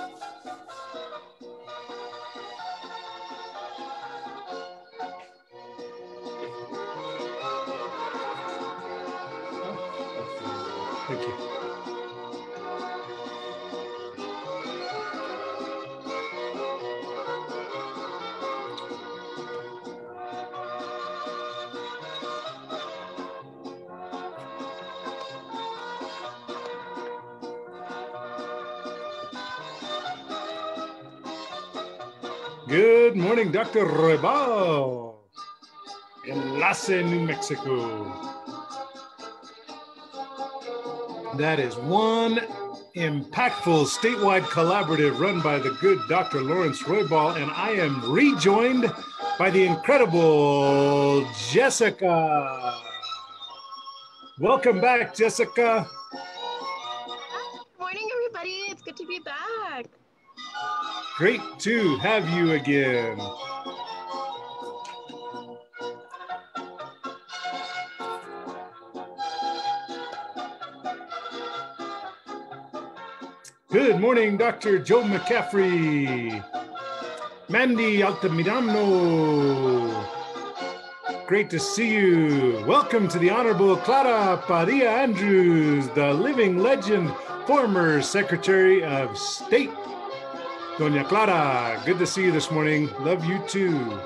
Thank morning, Dr. Roybal. Enlace, New Mexico. That is one impactful statewide collaborative run by the good Dr. Lawrence Roybal, and I am rejoined by the incredible Jessica. Welcome back, Jessica. Great to have you again. Good morning, Dr. Joe McCaffrey. Mandy Altamirano. Great to see you. Welcome to the Honorable Clara Padilla Andrews, the living legend, former Secretary of State. Doña Clara, good to see you this morning. Love you too.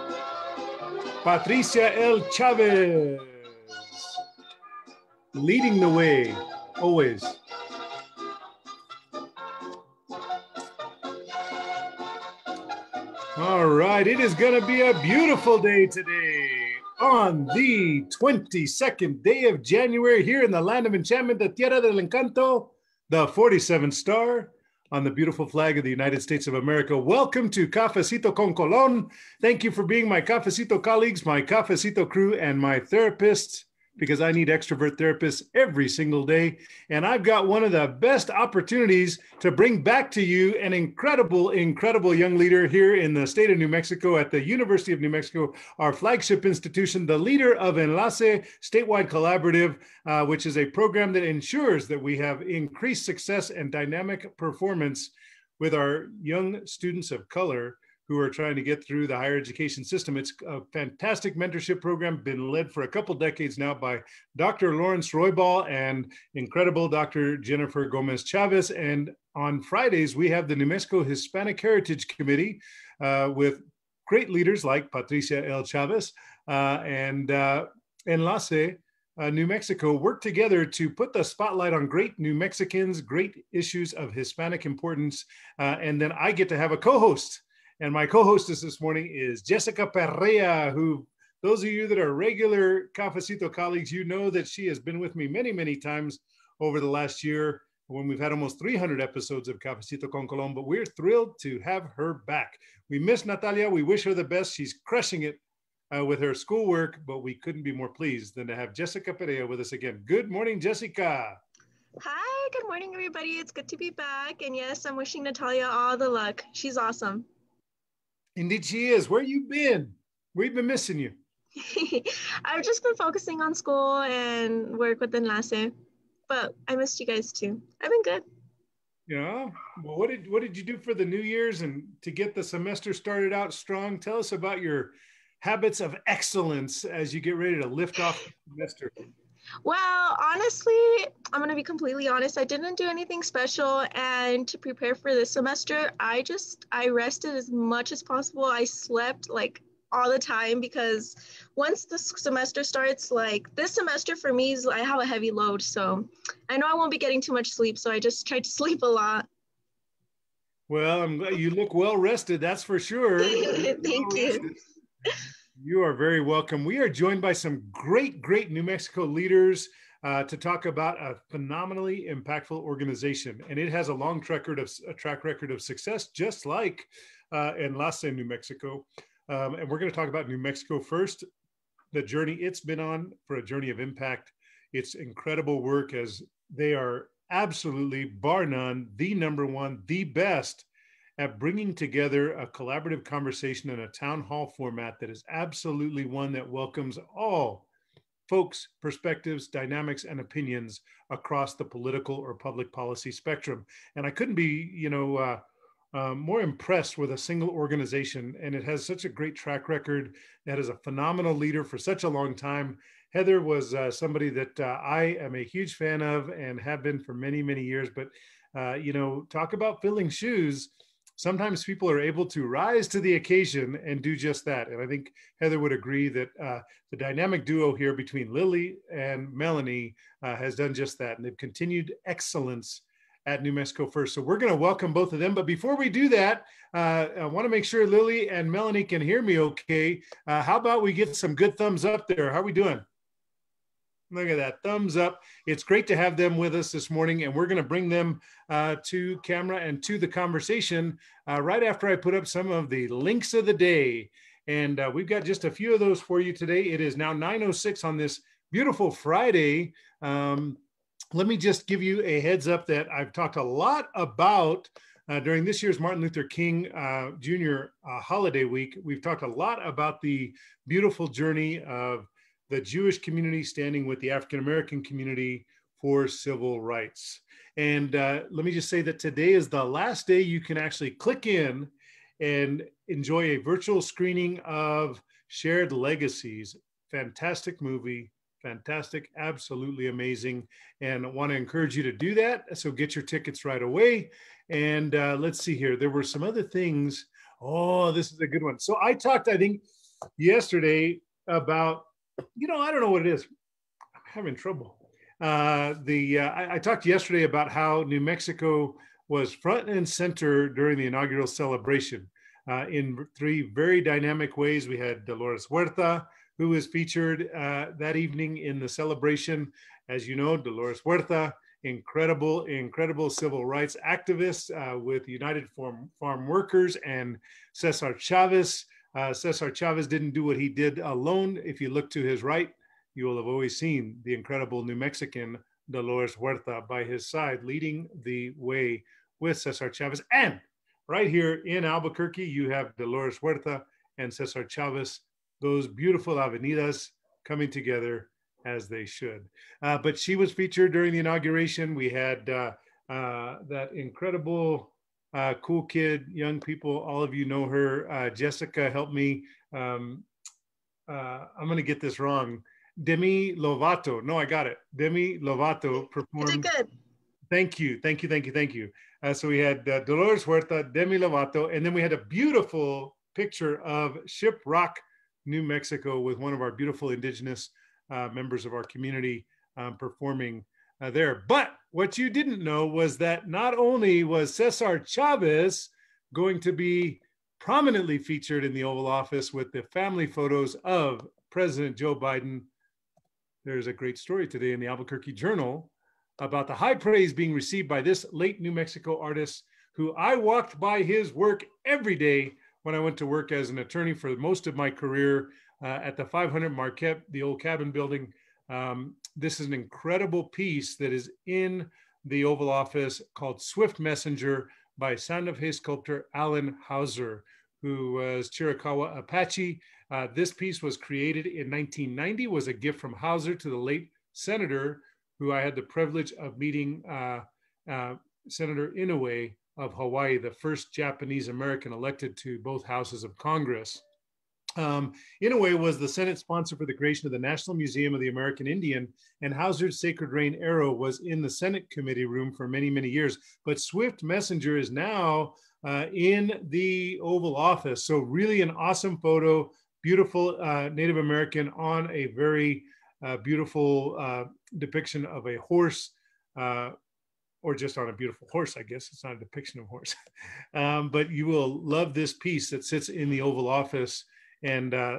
Patricia L. Chavez, leading the way, always. All right, it is going to be a beautiful day today on the 22nd day of January here in the land of enchantment, the Tierra del Encanto, the 47th star on the beautiful flag of the United States of America. Welcome to Cafecito con Colon. Thank you for being my Cafecito colleagues, my Cafecito crew, and my therapists because I need extrovert therapists every single day. And I've got one of the best opportunities to bring back to you an incredible, incredible young leader here in the state of New Mexico at the University of New Mexico, our flagship institution, the leader of Enlace Statewide Collaborative, uh, which is a program that ensures that we have increased success and dynamic performance with our young students of color who are trying to get through the higher education system. It's a fantastic mentorship program, been led for a couple decades now by Dr. Lawrence Roybal and incredible Dr. Jennifer Gomez Chavez. And on Fridays, we have the New Mexico Hispanic Heritage Committee uh, with great leaders like Patricia L. Chavez uh, and uh, Enlace. Uh, New Mexico work together to put the spotlight on great New Mexicans, great issues of Hispanic importance. Uh, and then I get to have a co host and my co-hostess this morning is Jessica Perea, who those of you that are regular Cafecito colleagues, you know that she has been with me many, many times over the last year when we've had almost 300 episodes of Cafecito con Colon, but we're thrilled to have her back. We miss Natalia. We wish her the best. She's crushing it uh, with her schoolwork, but we couldn't be more pleased than to have Jessica Perea with us again. Good morning, Jessica. Hi, good morning, everybody. It's good to be back. And yes, I'm wishing Natalia all the luck. She's awesome. Indeed, she is. Where you been? We've been missing you. I've just been focusing on school and work with Enlace, but I missed you guys too. I've been good. Yeah. Well, what did what did you do for the New Year's and to get the semester started out strong? Tell us about your habits of excellence as you get ready to lift off the semester. Well, honestly, I'm going to be completely honest. I didn't do anything special. And to prepare for this semester, I just, I rested as much as possible. I slept like all the time because once the semester starts, like this semester for me is I have a heavy load. So I know I won't be getting too much sleep. So I just tried to sleep a lot. Well, I'm glad you look well rested. That's for sure. Thank well you. You are very welcome. We are joined by some great, great New Mexico leaders uh, to talk about a phenomenally impactful organization, and it has a long track record of a track record of success, just like uh, Enlace, New Mexico. Um, and we're going to talk about New Mexico first, the journey it's been on for a journey of impact. It's incredible work as they are absolutely, bar none, the number one, the best at bringing together a collaborative conversation in a town hall format that is absolutely one that welcomes all folks, perspectives, dynamics, and opinions across the political or public policy spectrum. And I couldn't be, you know, uh, um, more impressed with a single organization, and it has such a great track record. That is a phenomenal leader for such a long time. Heather was uh, somebody that uh, I am a huge fan of and have been for many, many years. But, uh, you know, talk about filling shoes. Sometimes people are able to rise to the occasion and do just that. And I think Heather would agree that uh, the dynamic duo here between Lily and Melanie uh, has done just that. And they've continued excellence at New Mexico First. So we're going to welcome both of them. But before we do that, uh, I want to make sure Lily and Melanie can hear me okay. Uh, how about we get some good thumbs up there? How are we doing? Look at that thumbs up. It's great to have them with us this morning, and we're going to bring them uh, to camera and to the conversation uh, right after I put up some of the links of the day. And uh, we've got just a few of those for you today. It is now 9.06 on this beautiful Friday. Um, let me just give you a heads up that I've talked a lot about uh, during this year's Martin Luther King uh, Jr. Uh, holiday week. We've talked a lot about the beautiful journey of the Jewish community standing with the African American community for civil rights. And uh, let me just say that today is the last day you can actually click in and enjoy a virtual screening of Shared Legacies. Fantastic movie fantastic, absolutely amazing. And I want to encourage you to do that. So get your tickets right away. And uh, let's see here. There were some other things. Oh, this is a good one. So I talked, I think, yesterday about, you know, I don't know what it is. I'm having trouble. Uh, the uh, I, I talked yesterday about how New Mexico was front and center during the inaugural celebration uh, in three very dynamic ways. We had Dolores Huerta, who was featured uh, that evening in the celebration. As you know, Dolores Huerta, incredible, incredible civil rights activist uh, with United Farm, Farm Workers and Cesar Chavez. Uh, Cesar Chavez didn't do what he did alone. If you look to his right, you will have always seen the incredible New Mexican Dolores Huerta by his side, leading the way with Cesar Chavez. And right here in Albuquerque, you have Dolores Huerta and Cesar Chavez those beautiful avenidas coming together as they should. Uh, but she was featured during the inauguration. We had uh, uh, that incredible, uh, cool kid, young people. All of you know her. Uh, Jessica help me. Um, uh, I'm going to get this wrong. Demi Lovato. No, I got it. Demi Lovato performed. Good. Thank you, thank you, thank you, thank you. so we had Dolores Huerta, Demi Lovato, and then we had a beautiful picture of Shiprock New Mexico with one of our beautiful indigenous uh, members of our community um, performing uh, there. But what you didn't know was that not only was Cesar Chavez going to be prominently featured in the Oval Office with the family photos of President Joe Biden, there's a great story today in the Albuquerque Journal about the high praise being received by this late New Mexico artist who I walked by his work every day when I went to work as an attorney for most of my career uh, at the 500 Marquette, the old cabin building. Um, this is an incredible piece that is in the Oval Office called Swift Messenger by Santa Fe sculptor Allan Houser, who was Chiricahua Apache. Uh, this piece was created in 1990, was a gift from Houser to the late senator, who I had the privilege of meeting, uh, uh Senator Inouye, of Hawaii, the first Japanese American elected to both houses of Congress. Um, Inouye, was the Senate sponsor for the creation of the National Museum of the American Indian, and Houser's Sacred Rain Arrow was in the Senate committee room for many, many years. But Swift Messenger is now uh, in the Oval Office. So, really, an awesome photo, beautiful uh, Native American on a very uh, beautiful uh, depiction of a horse uh, or just on a beautiful horse, I guess. It's not a depiction of horse. um, but you will love this piece that sits in the Oval Office. And uh,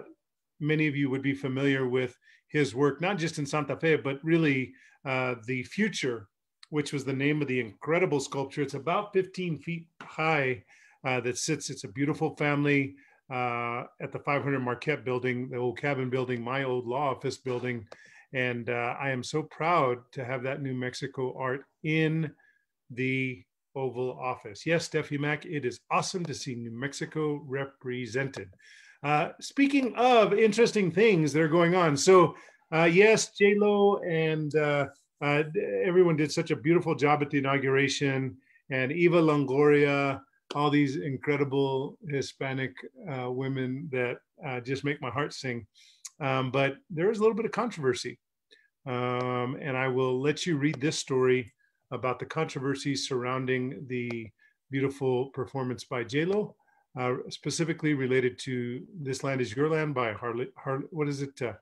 many of you would be familiar with his work, not just in Santa Fe, but really uh, The Future, which was the name of the incredible sculpture. It's about 15 feet high uh, that sits, it's a beautiful family uh, at the 500 Marquette building, the old cabin building, my old law office building. And uh, I am so proud to have that New Mexico art in the Oval Office. Yes, Steffi Mack, it is awesome to see New Mexico represented. Uh, speaking of interesting things that are going on, so uh, yes, J Lo and uh, uh, everyone did such a beautiful job at the inauguration, and Eva Longoria all these incredible Hispanic uh, women that just make my heart sing. Um, but there is a little bit of controversy. Um, and I will let you read this story about the controversy surrounding the beautiful performance by JLo, uh, specifically related to This Land Is Your Land by Harley, Harley what is it? Uh,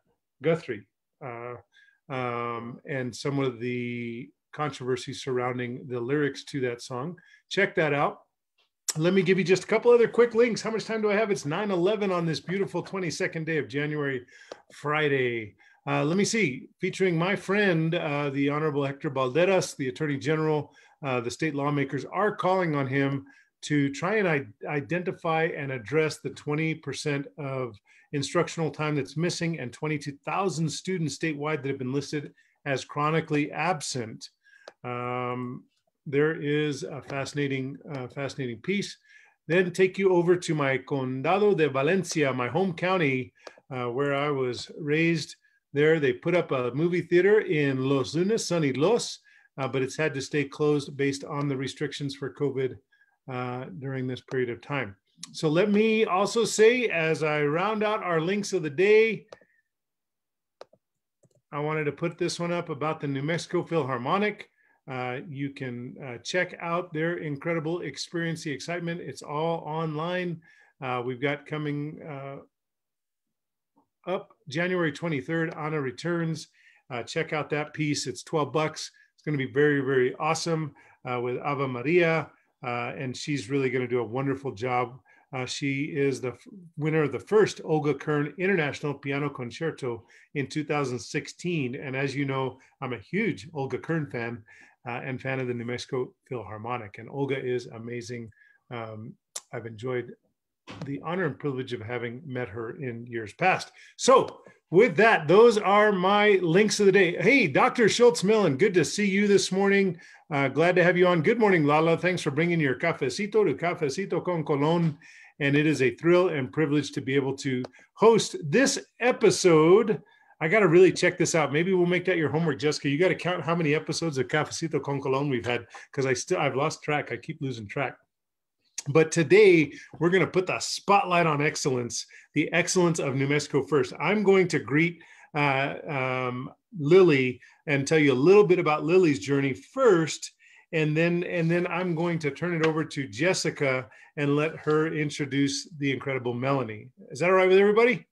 Guthrie. Uh, um, and some of the controversy surrounding the lyrics to that song. Check that out. Let me give you just a couple other quick links. How much time do I have? It's 9 11 on this beautiful 22nd day of January, Friday. Uh, let me see, featuring my friend, uh, the Honorable Hector Balderas, the Attorney General. Uh, the state lawmakers are calling on him to try and identify and address the 20% of instructional time that's missing and 22,000 students statewide that have been listed as chronically absent. Um, there is a fascinating, uh, fascinating piece. Then take you over to my Condado de Valencia, my home county, uh, where I was raised. There, they put up a movie theater in Los Lunas, Sunny Los, uh, but it's had to stay closed based on the restrictions for COVID uh, during this period of time. So let me also say, as I round out our links of the day, I wanted to put this one up about the New Mexico Philharmonic. Uh, you can uh, check out their incredible experience, the excitement. It's all online. Uh, we've got coming uh, up January 23rd, Anna returns. Uh, check out that piece. It's 12 bucks. It's going to be very, very awesome uh, with Ava Maria. And she's really going to do a wonderful job. she is the winner of the first Olga Kern International Piano Concerto in 2016. And as you know, I'm a huge Olga Kern fan uh, and fan of the New Mexico Philharmonic. And Olga is amazing. Um, I've enjoyed the honor and privilege of having met her in years past. So, with that, those are my links of the day. Hey, Dr. Schultz Millen, good to see you this morning. Uh, glad to have you on. Good morning, Lala. Thanks for bringing your cafecito to Cafecito con Colon. And it is a thrill and privilege to be able to host this episode I got to really check this out. Maybe we'll make that your homework, Jessica. You got to count how many episodes of Cafecito con Colon we've had because I still I've lost track. I keep losing track. But today we're going to put the spotlight on excellence, the excellence of New Mexico first. I'm going to greet uh, um, Lily and tell you a little bit about Lily's journey first, and then and then I'm going to turn it over to Jessica and let her introduce the incredible Melanie. Is that all right with everybody?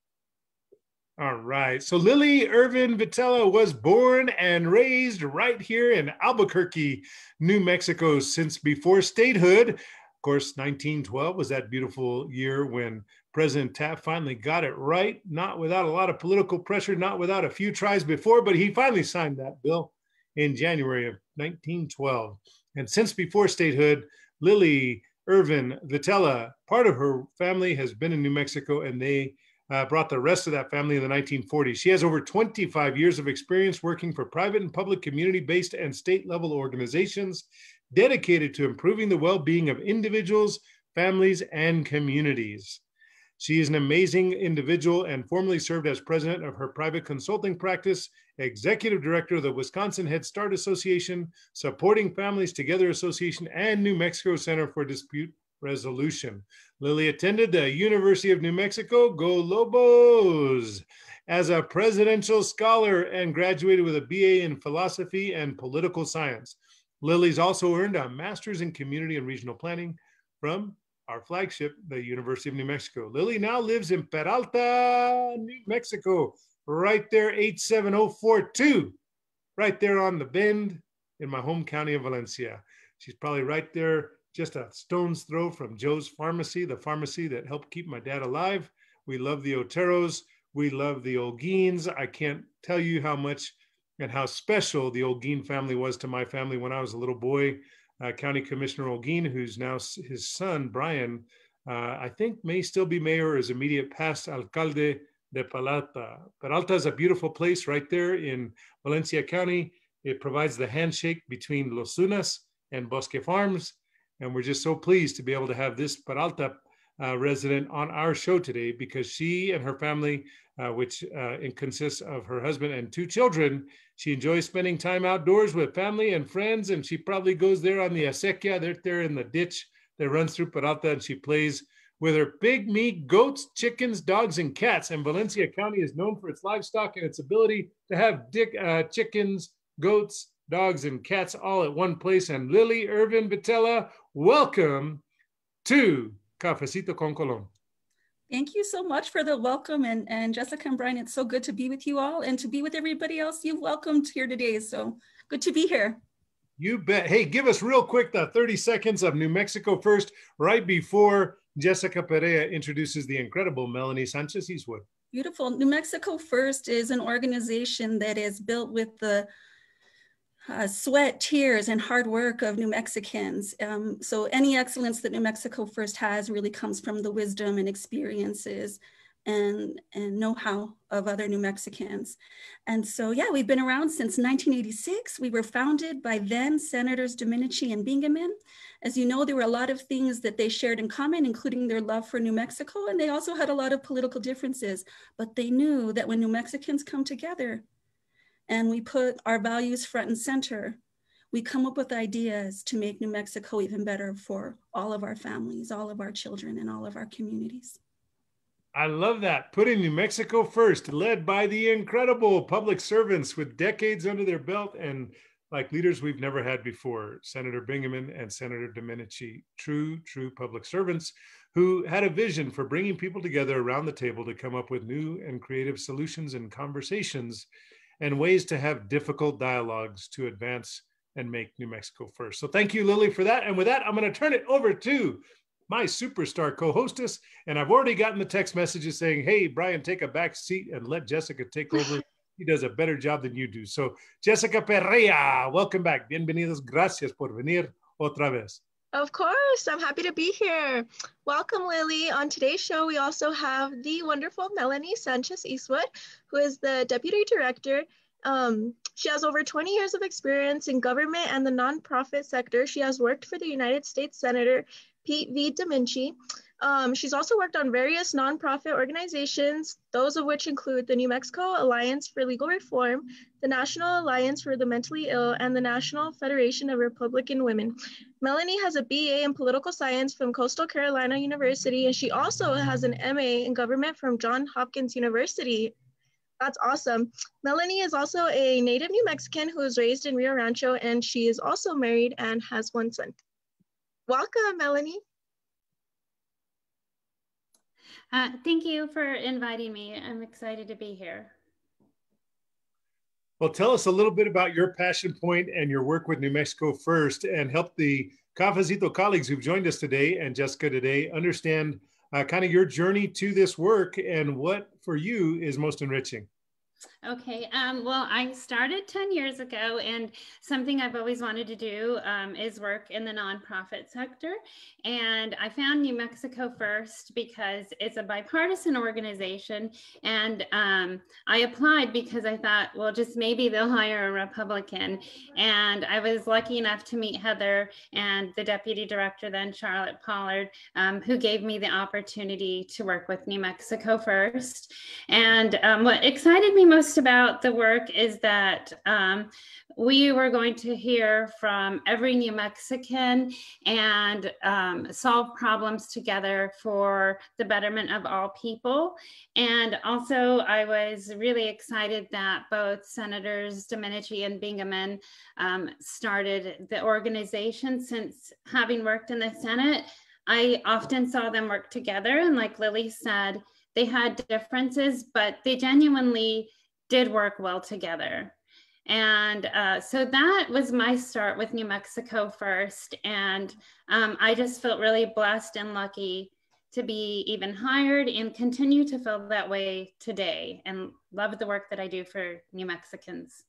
All right. So Lily Irvin Vitela was born and raised right here in Albuquerque, New Mexico since before statehood. Of course, 1912 was that beautiful year when President Taft finally got it right, not without a lot of political pressure, not without a few tries before, but he finally signed that bill in January of 1912. And since before statehood, Lily Irvin Vitela, part of her family has been in New Mexico and they uh, brought the rest of that family in the 1940s. She has over 25 years of experience working for private and public community based and state level organizations dedicated to improving the well being of individuals, families, and communities. She is an amazing individual and formerly served as president of her private consulting practice, executive director of the Wisconsin Head Start Association, Supporting Families Together Association, and New Mexico Center for Dispute resolution. Lily attended the University of New Mexico, Go Lobos, as a presidential scholar and graduated with a BA in philosophy and political science. Lily's also earned a master's in community and regional planning from our flagship, the University of New Mexico. Lily now lives in Peralta, New Mexico, right there, 87042, right there on the bend in my home county of Valencia. She's probably right there just a stone's throw from Joe's Pharmacy, the pharmacy that helped keep my dad alive. We love the Oteros. We love the Olguins. I can't tell you how much and how special the Olguin family was to my family when I was a little boy. Uh, County Commissioner Olguin, who's now his son, Brian, uh, I think may still be mayor as immediate past alcalde de Palata. Peralta is a beautiful place right there in Valencia County. It provides the handshake between Los Lunas and Bosque Farms. And we're just so pleased to be able to have this Peralta uh, resident on our show today because she and her family, uh, which uh, consists of her husband and two children, she enjoys spending time outdoors with family and friends. And she probably goes there on the acequia, they're there in the ditch that runs through Peralta, and she plays with her big meat goats, chickens, dogs, and cats. And Valencia County is known for its livestock and its ability to have dick, uh, chickens, goats, dogs, and cats all at one place. And Lily Irvin Vitela, welcome to Cafecito con Colon. Thank you so much for the welcome. And, and Jessica and Brian, it's so good to be with you all and to be with everybody else you've welcomed here today. So good to be here. You bet. Hey, give us real quick the 30 seconds of New Mexico first, right before Jessica Perea introduces the incredible Melanie Sanchez Eastwood. Beautiful. New Mexico First is an organization that is built with the uh, sweat, tears, and hard work of New Mexicans. Um, so any excellence that New Mexico First has really comes from the wisdom and experiences and, and know-how of other New Mexicans. And so, yeah, we've been around since 1986. We were founded by then Senators Domenici and Bingaman. As you know, there were a lot of things that they shared in common, including their love for New Mexico, and they also had a lot of political differences. But they knew that when New Mexicans come together and we put our values front and center, we come up with ideas to make New Mexico even better for all of our families, all of our children, and all of our communities. I love that. Putting New Mexico first, led by the incredible public servants with decades under their belt and like leaders we've never had before Senator Bingaman and Senator Domenici, true, true public servants who had a vision for bringing people together around the table to come up with new and creative solutions and conversations and ways to have difficult dialogues to advance and make New Mexico first. So thank you, Lily, for that. And with that, I'm going to turn it over to my superstar co-hostess. And I've already gotten the text messages saying, hey, Brian, take a back seat and let Jessica take over. he does a better job than you do. So Jessica Perea, welcome back. Bienvenidos. Gracias por venir otra vez. Of course, I'm happy to be here. Welcome, Lily. On today's show, we also have the wonderful Melanie Sanchez Eastwood, who is the Deputy Director. Um, she has over 20 years of experience in government and the nonprofit sector. She has worked for the United States Senator Pete V. Domenici. Um, she's also worked on various nonprofit organizations, those of which include the New Mexico Alliance for Legal Reform, the National Alliance for the Mentally Ill, and the National Federation of Republican Women. Melanie has a BA in political science from Coastal Carolina University, and she also has an MA in government from Johns Hopkins University. That's awesome. Melanie is also a native New Mexican who was raised in Rio Rancho, and she is also married and has one son. Welcome, Melanie. Uh, thank you for inviting me. I'm excited to be here. Well, tell us a little bit about your passion point and your work with New Mexico First and help the Cafecito colleagues who've joined us today and Jessica today understand uh, kind of your journey to this work and what for you is most enriching. Okay. Um, well, I started 10 years ago, and something I've always wanted to do um, is work in the nonprofit sector. And I found New Mexico First because it's a bipartisan organization. And um, I applied because I thought, well, just maybe they'll hire a Republican. And I was lucky enough to meet Heather and the deputy director, then Charlotte Pollard, um, who gave me the opportunity to work with New Mexico First. And um, what excited me most about the work is that um, we were going to hear from every New Mexican and um, solve problems together for the betterment of all people. And also, I was really excited that both Senators Domenici and Bingaman um, started the organization since having worked in the Senate. I often saw them work together, and like Lily said, they had differences, but they genuinely did work well together. And uh, so that was my start with New Mexico first. And um, I just felt really blessed and lucky to be even hired and continue to feel that way today and love the work that I do for New Mexicans.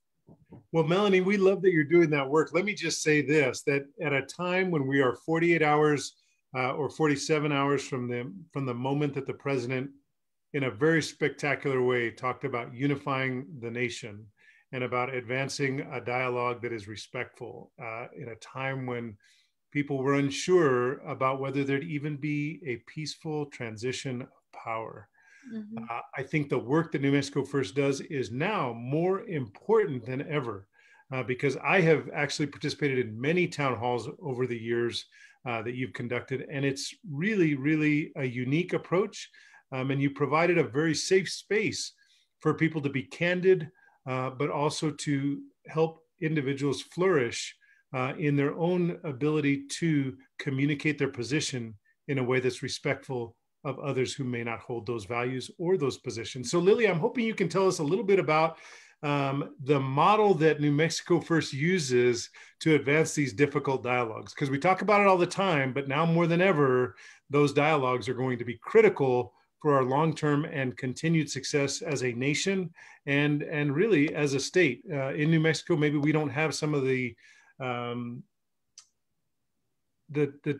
Well, Melanie, we love that you're doing that work. Let me just say this that at a time when we are 48 hours uh, or 47 hours from the, from the moment that the president in a very spectacular way, talked about unifying the nation and about advancing a dialogue that is respectful uh, in a time when people were unsure about whether there'd even be a peaceful transition of power. Mm-hmm. Uh, I think the work that New Mexico First does is now more important than ever uh, because I have actually participated in many town halls over the years uh, that you've conducted. And it's really, really a unique approach. Um, and you provided a very safe space for people to be candid, uh, but also to help individuals flourish uh, in their own ability to communicate their position in a way that's respectful of others who may not hold those values or those positions. So, Lily, I'm hoping you can tell us a little bit about um, the model that New Mexico First uses to advance these difficult dialogues. Because we talk about it all the time, but now more than ever, those dialogues are going to be critical for our long-term and continued success as a nation and and really as a state. Uh, in New Mexico, maybe we don't have some of the um, the the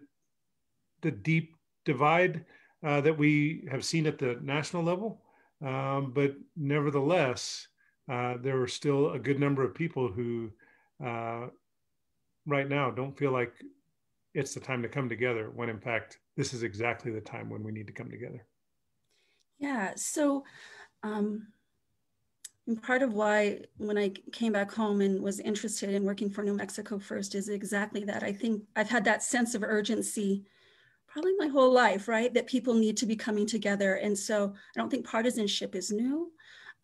the deep divide uh, that we have seen at the national level, um, but nevertheless, uh, there are still a good number of people who uh, right now don't feel like it's the time to come together when in fact this is exactly the time when we need to come together yeah so um, and part of why when i came back home and was interested in working for new mexico first is exactly that. I think i've had that sense of urgency probably my whole life right that people need to be coming together. And so i don't think partisanship is new.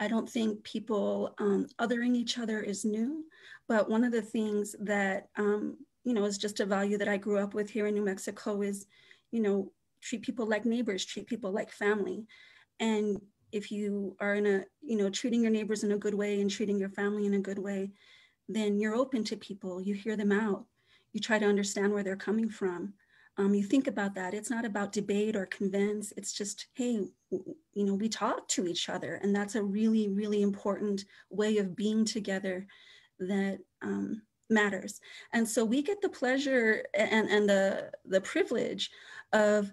I don't think people um, othering each other is new, but one of the things that, um, you know, is just a value that I grew up with here in New Mexico is, you know, treat people like neighbors, treat people like family. And if you are in a, you know, treating your neighbors in a good way and treating your family in a good way, then you're open to people, you hear them out, you try to understand where they're coming from um, you think about that. It's not about debate or convince. It's just, hey, you know, we talk to each other. And that's a really, really important way of being together that um, matters. And so we get the pleasure and, and the, the privilege of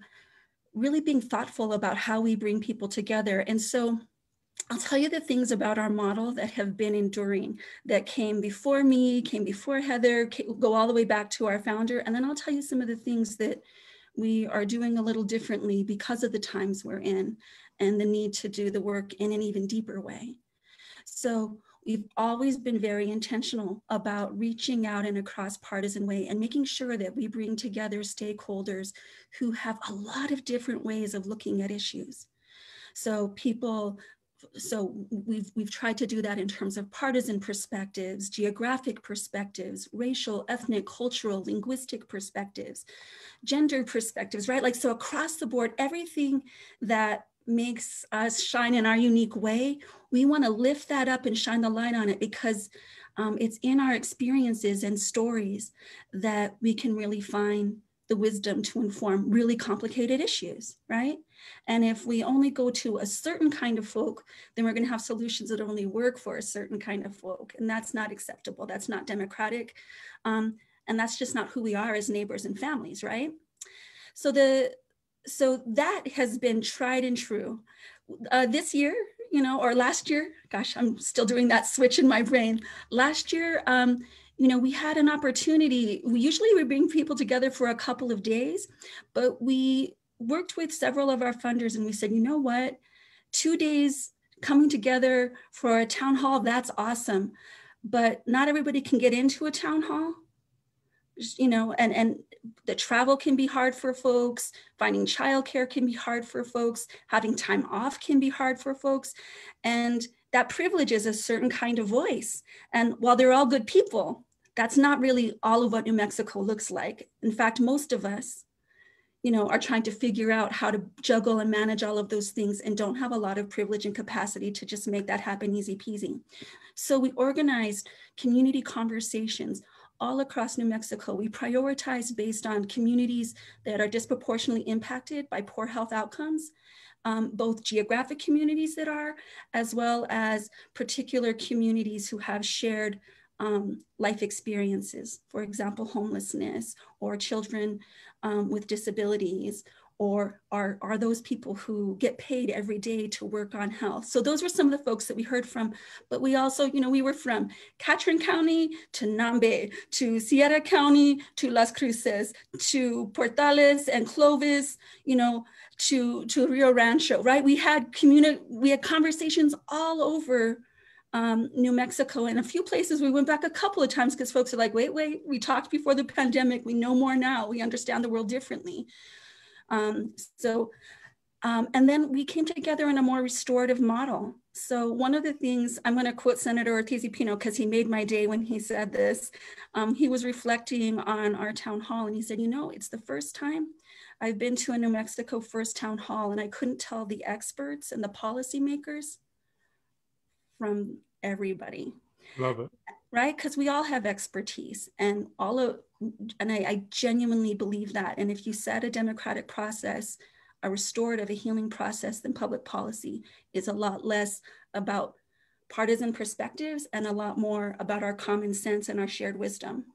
really being thoughtful about how we bring people together. And so I'll tell you the things about our model that have been enduring, that came before me, came before Heather, go all the way back to our founder. And then I'll tell you some of the things that we are doing a little differently because of the times we're in and the need to do the work in an even deeper way. So we've always been very intentional about reaching out in a cross-partisan way and making sure that we bring together stakeholders who have a lot of different ways of looking at issues. So people so we've we've tried to do that in terms of partisan perspectives, geographic perspectives, racial, ethnic, cultural, linguistic perspectives, gender perspectives, right? Like so across the board, everything that makes us shine in our unique way, we want to lift that up and shine the light on it because um, it's in our experiences and stories that we can really find the wisdom to inform really complicated issues, right? And if we only go to a certain kind of folk, then we're going to have solutions that only work for a certain kind of folk. And that's not acceptable. That's not democratic. Um, and that's just not who we are as neighbors and families, right? So the so that has been tried and true. Uh, this year, you know, or last year, gosh, I'm still doing that switch in my brain. Last year, um, you know, we had an opportunity. We usually we bring people together for a couple of days, but we worked with several of our funders and we said, you know what, two days coming together for a town hall, that's awesome. But not everybody can get into a town hall, you know, and, and the travel can be hard for folks, finding childcare can be hard for folks, having time off can be hard for folks. And that privileges a certain kind of voice. And while they're all good people, that's not really all of what New Mexico looks like. In fact, most of us you know, are trying to figure out how to juggle and manage all of those things and don't have a lot of privilege and capacity to just make that happen easy peasy. So we organized community conversations all across New Mexico. We prioritize based on communities that are disproportionately impacted by poor health outcomes, um, both geographic communities that are, as well as particular communities who have shared um, life experiences, for example, homelessness or children um, with disabilities or are, are those people who get paid every day to work on health. So those were some of the folks that we heard from, but we also, you know, we were from Catron County to Nambe, to Sierra County, to Las Cruces, to Portales and Clovis, you know, to, to Rio Rancho, right? We had community, we had conversations all over um, New Mexico and a few places we went back a couple of times because folks are like, wait, wait, we talked before the pandemic. We know more now. We understand the world differently. Um, so, um, and then we came together in a more restorative model. So one of the things, I'm gonna quote Senator Ortiz Pino because he made my day when he said this. Um, he was reflecting on our town hall and he said, you know, it's the first time I've been to a New Mexico First Town Hall and I couldn't tell the experts and the policymakers from everybody. Love it. Right? Because we all have expertise and all of, and I, I genuinely believe that. And if you set a democratic process, a restorative, a healing process, then public policy is a lot less about partisan perspectives and a lot more about our common sense and our shared wisdom.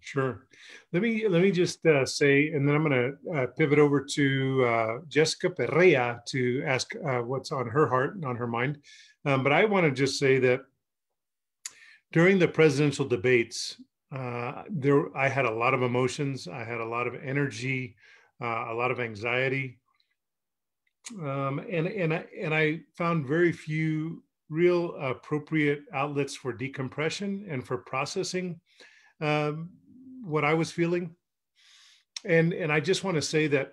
Sure. Let me let me just uh, say, and then I'm going to uh, pivot over to uh, Jessica Perea to ask uh, what's on her heart and on her mind. Um, but I want to just say that during the presidential debates, uh, there I had a lot of emotions. I had a lot of energy, uh, a lot of anxiety, um, and and I, and I found very few real appropriate outlets for decompression and for processing um, what I was feeling. And and I just want to say that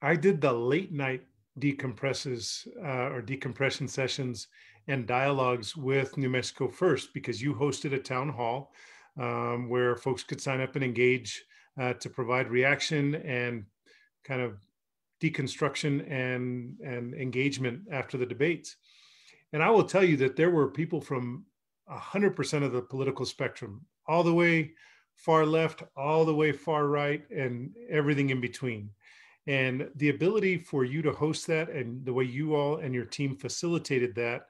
I did the late night decompresses uh, or decompression sessions and dialogues with New Mexico First because you hosted a town hall um, where folks could sign up and engage uh, to provide reaction and kind of deconstruction and and engagement after the debates. And I will tell you that there were people from 100% of the political spectrum, all the way far left, all the way far right, and everything in between. And the ability for you to host that and the way you all and your team facilitated that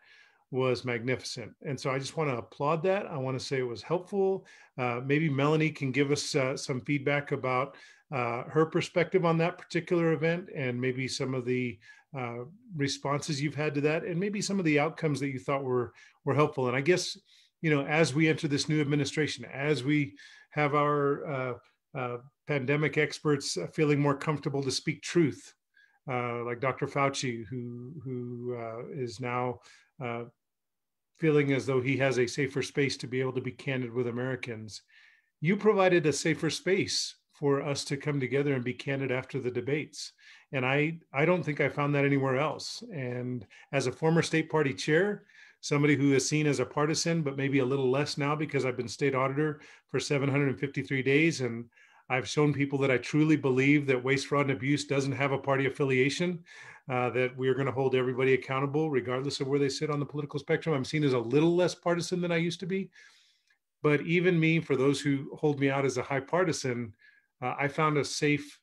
was magnificent. And so I just want to applaud that. I want to say it was helpful. Uh, maybe Melanie can give us uh, some feedback about uh, her perspective on that particular event and maybe some of the uh, responses you've had to that and maybe some of the outcomes that you thought were were helpful. And I guess, you know, as we enter this new administration, as we have our uh, uh, pandemic experts feeling more comfortable to speak truth, like Dr. Fauci, who who is now feeling as though he has a safer space to be able to be candid with Americans. You provided a safer space for us to come together and be candid after the debates. And I, I don't think I found that anywhere else. And as a former state party chair, somebody who is seen as a partisan, but maybe a little less now because I've been state auditor for 753 days. And I've shown people that I truly believe that waste, fraud, and abuse doesn't have a party affiliation uh, that we're going to hold everybody accountable regardless of where they sit on the political spectrum. I'm seen as a little less partisan than I used to be. But even me, for those who hold me out as a high partisan, uh, I found a safe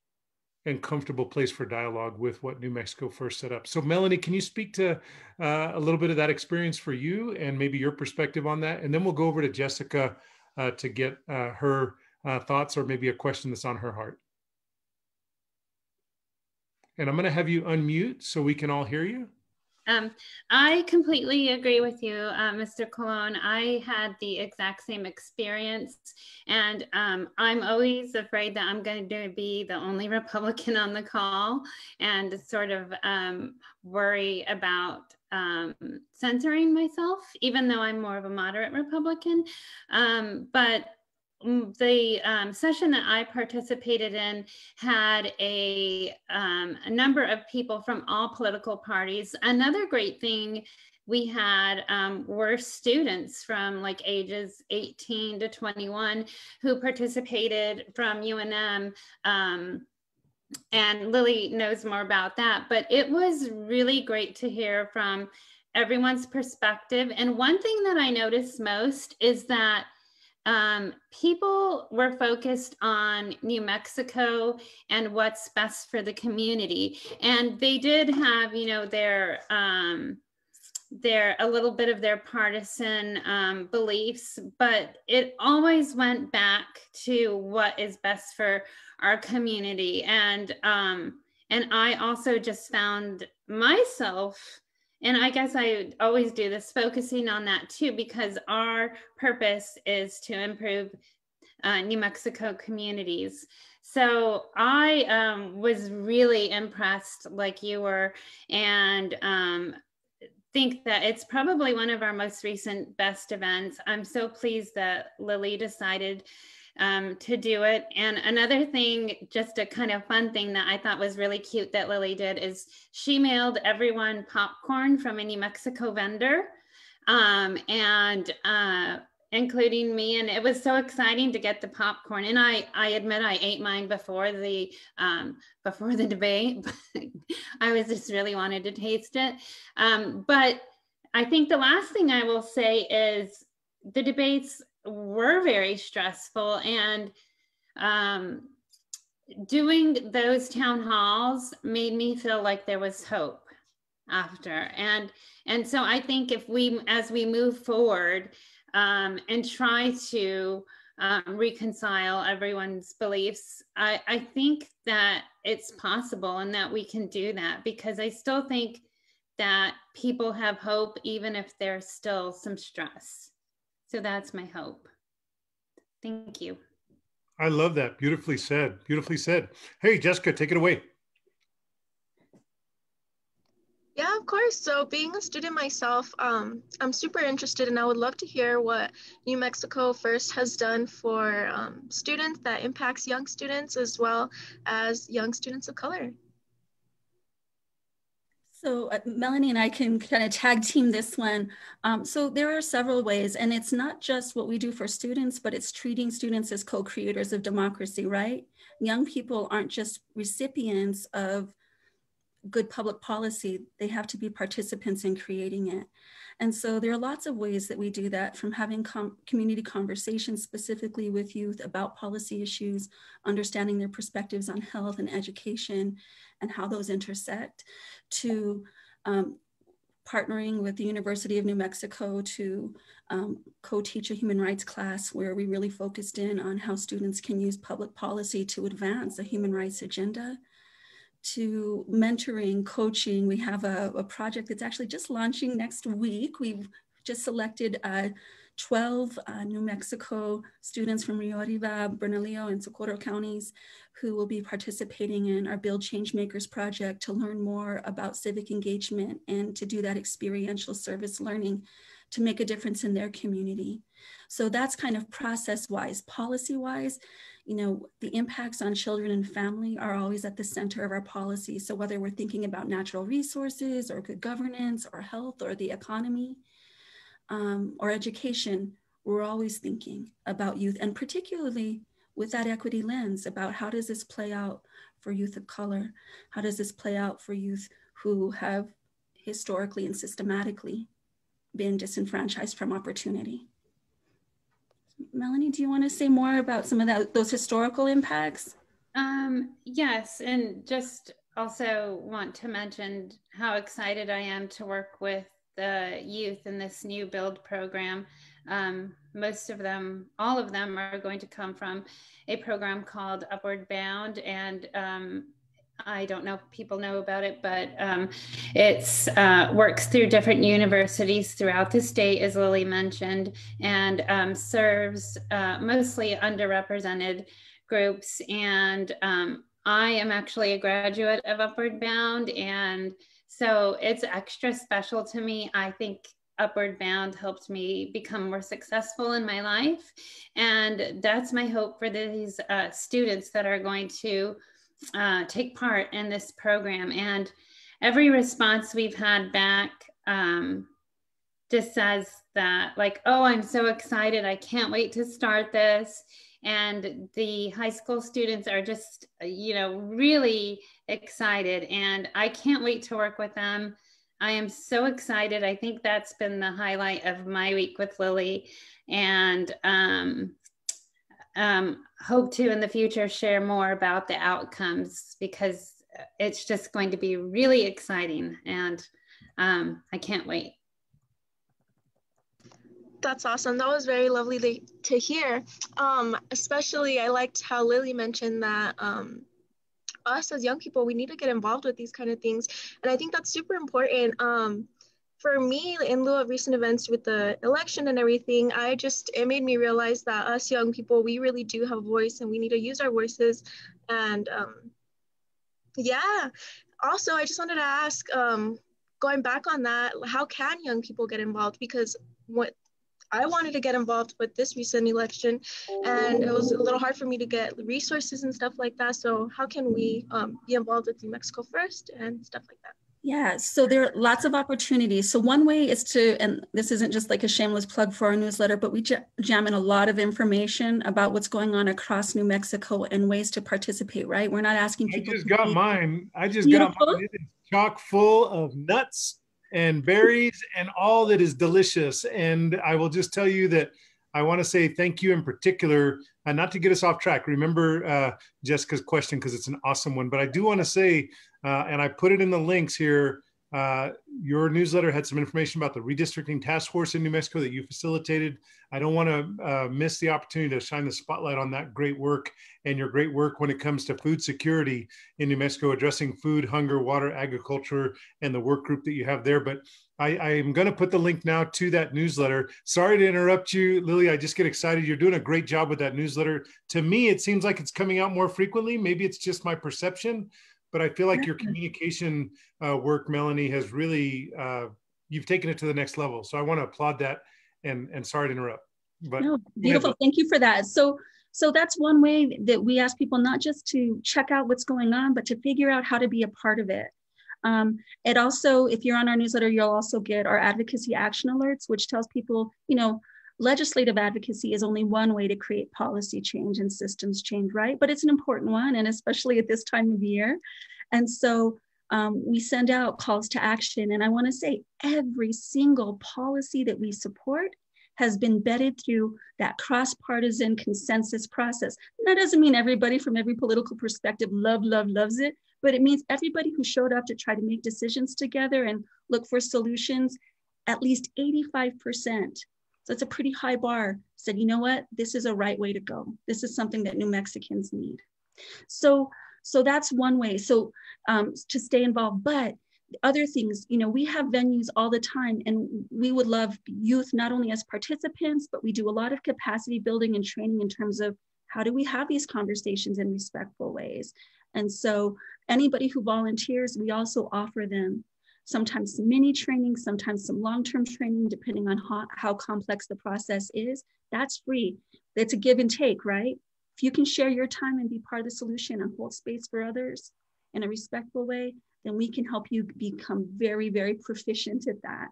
and comfortable place for dialogue with what New Mexico first set up. So, Melanie, can you speak to uh, a little bit of that experience for you and maybe your perspective on that? And then we'll go over to Jessica uh, to get uh, her uh, thoughts or maybe a question that's on her heart. And I'm going to have you unmute so we can all hear you. Um, I completely agree with you, uh, Mr. Colon. I had the exact same experience, and um, I'm always afraid that I'm going to be the only Republican on the call and sort of um, worry about um, censoring myself, even though I'm more of a moderate Republican. Um, but the um, session that I participated in had a, um, a, number of people from all political parties. Another great thing we had um, were students from like ages 18 to 21 who participated from UNM. Um, and Lily knows more about that, but it was really great to hear from everyone's perspective. And one thing that I noticed most is that um, people were focused on New Mexico and what's best for the community. And they did have, you know, their, um, their a little bit of their partisan um, beliefs, but it always went back to what is best for our community. And um, and I also just found myself and I guess I always do this focusing on that too, because our purpose is to improve uh, New Mexico communities. So I um, was really impressed, like you were, and um, think that it's probably one of our most recent best events. I'm so pleased that Lily decided um, to do it. And another thing, just a kind of fun thing that I thought was really cute that Lily did is she mailed everyone popcorn from a New Mexico vendor. Um, and uh, including me and it was so exciting to get the popcorn and i i admit i ate mine before the um before the debate i was just really wanted to taste it um but i think the last thing i will say is the debates were very stressful and um doing those town halls made me feel like there was hope after and and so i think if we as we move forward um, and try to um, reconcile everyone's beliefs. I, I think that it's possible and that we can do that because I still think that people have hope even if there's still some stress. So that's my hope. Thank you. I love that. Beautifully said. Beautifully said. Hey, Jessica, take it away. Yeah, of course. So, being a student myself, um, I'm super interested, and I would love to hear what New Mexico First has done for um, students that impacts young students as well as young students of color. So uh, Melanie and I can kind of tag team this one. Um, so there are several ways, and it's not just what we do for students, but it's treating students as co-creators of democracy, right? Young people aren't just recipients of good public policy, they have to be participants in creating it. And so there are lots of ways that we do that from having com community conversations specifically with youth about policy issues, understanding their perspectives on health and education and how those intersect, to um, partnering with the University of New Mexico to um, co-teach a human rights class where we really focused in on how students can use public policy to advance a human rights agenda to mentoring, coaching. We have a, a, project that's actually just launching next week. We've just selected uh, 12 uh, New Mexico students from Rio Arriba, Bernalillo, and Socorro counties who will be participating in our Build Changemakers project to learn more about civic engagement and to do that experiential service learning to make a difference in their community. So that's kind of process wise, policy wise you know, the impacts on children and family are always at the center of our policy. So whether we're thinking about natural resources or good governance or health or the economy um, or education, we're always thinking about youth and particularly with that equity lens about how does this play out for youth of color? How does this play out for youth who have historically and systematically been disenfranchised from opportunity? Melanie, do you want to say more about some of that, those historical impacts? Um, yes, and just also want to mention how excited I am to work with the youth in this new build program. Um, most of them, all of them are going to come from a program called Upward Bound. And um, I don't know if people know about it, but um, it uh, works through different universities throughout the state, as Lily mentioned, and um, serves uh, mostly underrepresented groups. And um, I am actually a graduate of Upward Bound, and so it's extra special to me. I think Upward Bound helped me become more successful in my life, and that's my hope for these uh, students that are going to uh, take part in this program. And every response we've had back um, just says that, like, oh, I'm so excited. I can't wait to start this. And the high school students are just, you know, really excited. And I can't wait to work with them. I am so excited. I think that's been the highlight of my week with Lily. And um, um, hope to in the future share more about the outcomes because it's just going to be really exciting and um, I can't wait. That's awesome. That was very lovely to, hear. Um, especially, I liked how Lily mentioned that um, us as young people, we need to get involved with these kind of things. And I think that's super important. Um, for me, in lieu of recent events with the election and everything, I just, it made me realize that us young people, we really do have a voice and we need to use our voices. And um, yeah, also, I just wanted to ask, um, going back on that, how can young people get involved? Because what I wanted to get involved with this recent election, and it was a little hard for me to get resources and stuff like that. So, how can we um, be involved with New Mexico First and stuff like that? Yeah, so there are lots of opportunities. So one way is to, and this isn't just like a shameless plug for our newsletter, but we jam in a lot of information about what's going on across New Mexico and ways to participate. Right? We're not asking people. I just got mine. I just Beautiful. got mine. It is chock full of nuts and berries and all that is delicious. And I will just tell you that I want to say thank you in particular, and not to get us off track. Remember uh, Jessica's question because it's an awesome one. But I do want to say, uh, and I put it in the links here. Uh, your newsletter had some information about the redistricting task force in New Mexico that you facilitated. I don't want to uh, miss the opportunity to shine the spotlight on that great work and your great work when it comes to food security in New Mexico, addressing food, hunger, water, agriculture, and the work group that you have there. But I, I am going to put the link now to that newsletter. Sorry to interrupt you, Lily. I just get excited. You're doing a great job with that newsletter. To me, it seems like it's coming out more frequently. Maybe it's just my perception, but I feel like your communication uh, work, Melanie, has really uh, you've taken it to the next level. So I want to applaud that. And and sorry to interrupt. But no, beautiful. Thank you for that. So so that's one way that we ask people not just to check out what's going on, but to figure out how to be a part of it. Um, it also, if you're on our newsletter, you'll also get our advocacy action alerts, which tells people, you know, legislative advocacy is only one way to create policy change and systems change, right? But it's an important one, and especially at this time of year. And so um, we send out calls to action. And I want to say every single policy that we support has been vetted through that cross-partisan consensus process. And that doesn't mean everybody from every political perspective love, love, loves it, but it means everybody who showed up to try to make decisions together and look for solutions, at least 85%. So it's a pretty high bar. Said, you know what, this is a right way to go. This is something that New Mexicans need. So, so that's one way. So um, to stay involved, but other things, you know, we have venues all the time and we would love youth not only as participants, but we do a lot of capacity building and training in terms of how do we have these conversations in respectful ways. And so anybody who volunteers, we also offer them sometimes some mini training, sometimes some long-term training, depending on how, how complex the process is. That's free. It's a give and take, right? If you can share your time and be part of the solution and hold space for others in a respectful way, then we can help you become very, very proficient at that.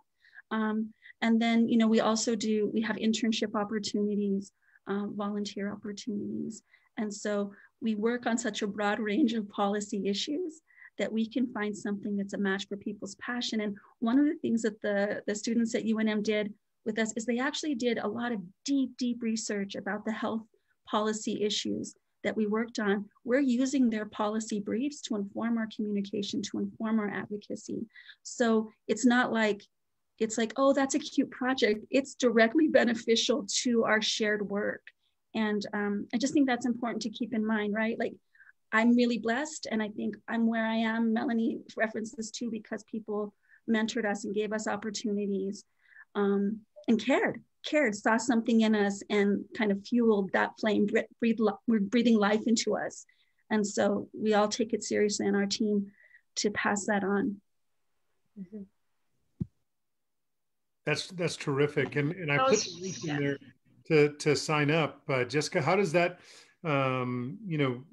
Um, and then, you know, we also do, we have internship opportunities, uh, volunteer opportunities. And so we work on such a broad range of policy issues that we can find something that's a match for people's passion. And one of the things that the, the students at UNM did with us is they actually did a lot of deep, deep research about the health policy issues that we worked on. We're using their policy briefs to inform our communication, to inform our advocacy. So it's not like, it's like, oh, that's a cute project. It's directly beneficial to our shared work. And um, I just think that's important to keep in mind, right? Like, I'm really blessed, and I think I'm where I am. Melanie referenced this too because people mentored us and gave us opportunities um, and cared, cared, saw something in us, and kind of fueled that flame, breathe, we're breathing life into us. And so we all take it seriously in our team to pass that on. Mm-hmm. That's that's terrific, and and I put the link in there to to sign up. Uh, Jessica, how does that, um, you know,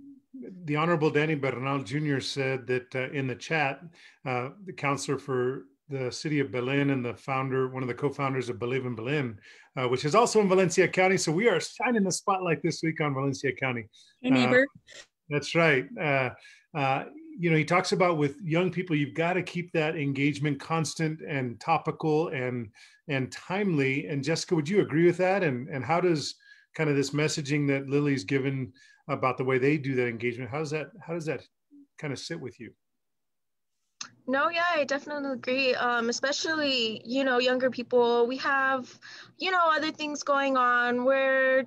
the Honorable Danny Bernal Jr. said that uh, in the chat, uh, the councilor for the city of Belen and the founder, one of the co-founders of Believe in Belen, uh, which is also in Valencia County. So we are shining the spotlight this week on Valencia County. Hey, neighbor. Uh, that's right. Uh, uh, you know, he talks about with young people, you've got to keep that engagement constant and topical and and timely. And Jessica, would you agree with that? And and how does kind of this messaging that Lily's given about the way they do that engagement, how does that how does that kind of sit with you? No, yeah, I definitely agree. Um, especially, you know, younger people, we have, you know, other things going on where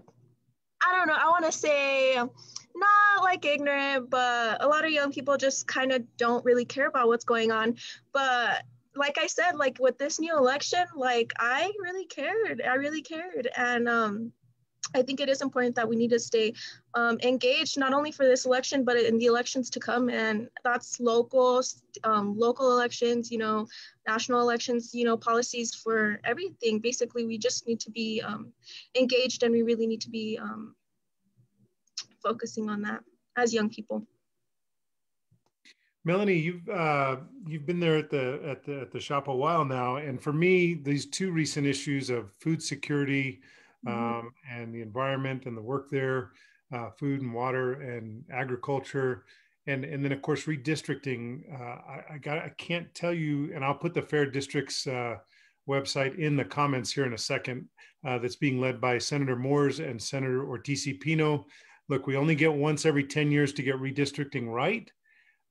I don't know, I want to say not like ignorant, but a lot of young people just kind of don't really care about what's going on. But like I said, like with this new election, like I really cared. I really cared. And um I think it is important that we need to stay um, engaged not only for this election but in the elections to come, and that's local, um, local elections, you know, national elections, you know, policies for everything. Basically, we just need to be um, engaged, and we really need to be um, focusing on that as young people. Melanie, you've uh, you've been there at the at the at the shop a while now, and for me, these two recent issues of food security. Um, and the environment and the work there, uh, food and water and agriculture, and and then of course redistricting. Uh, I, I, got I can't tell you, and I'll put the fair districts uh, website in the comments here in a second. Uh, that's being led by Senator Moores and Senator Ortiz Pino. Look, we only get once every 10 years to get redistricting right.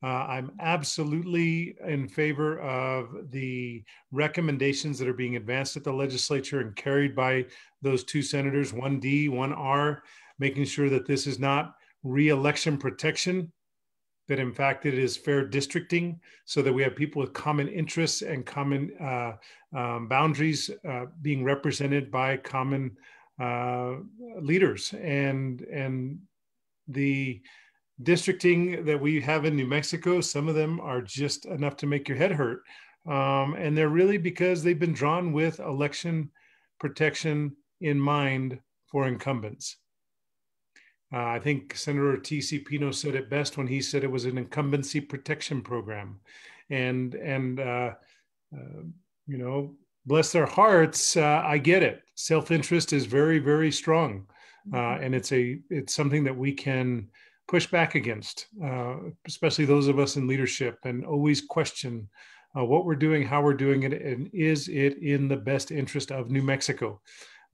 Uh, I'm absolutely in favor of the recommendations that are being advanced at the legislature and carried by those two senators, 1D, 1R, making sure that this is not re-election protection, that in fact it is fair districting so that we have people with common interests and common uh, um, boundaries uh, being represented by common uh, leaders. And, and the districting that we have in New Mexico, some of them are just enough to make your head hurt. Um, and they're really because they've been drawn with election protection in mind for incumbents. Uh, I think Senator T.C. Pino said it best when he said it was an incumbency protection program. And, and uh, uh, you know, bless their hearts, uh, I get it. Self-interest is very, very strong. Uh, mm-hmm. and it's a it's something that we can push back against, uh, especially those of us in leadership, and always question uh, what we're doing, how we're doing it, and is it in the best interest of New Mexico?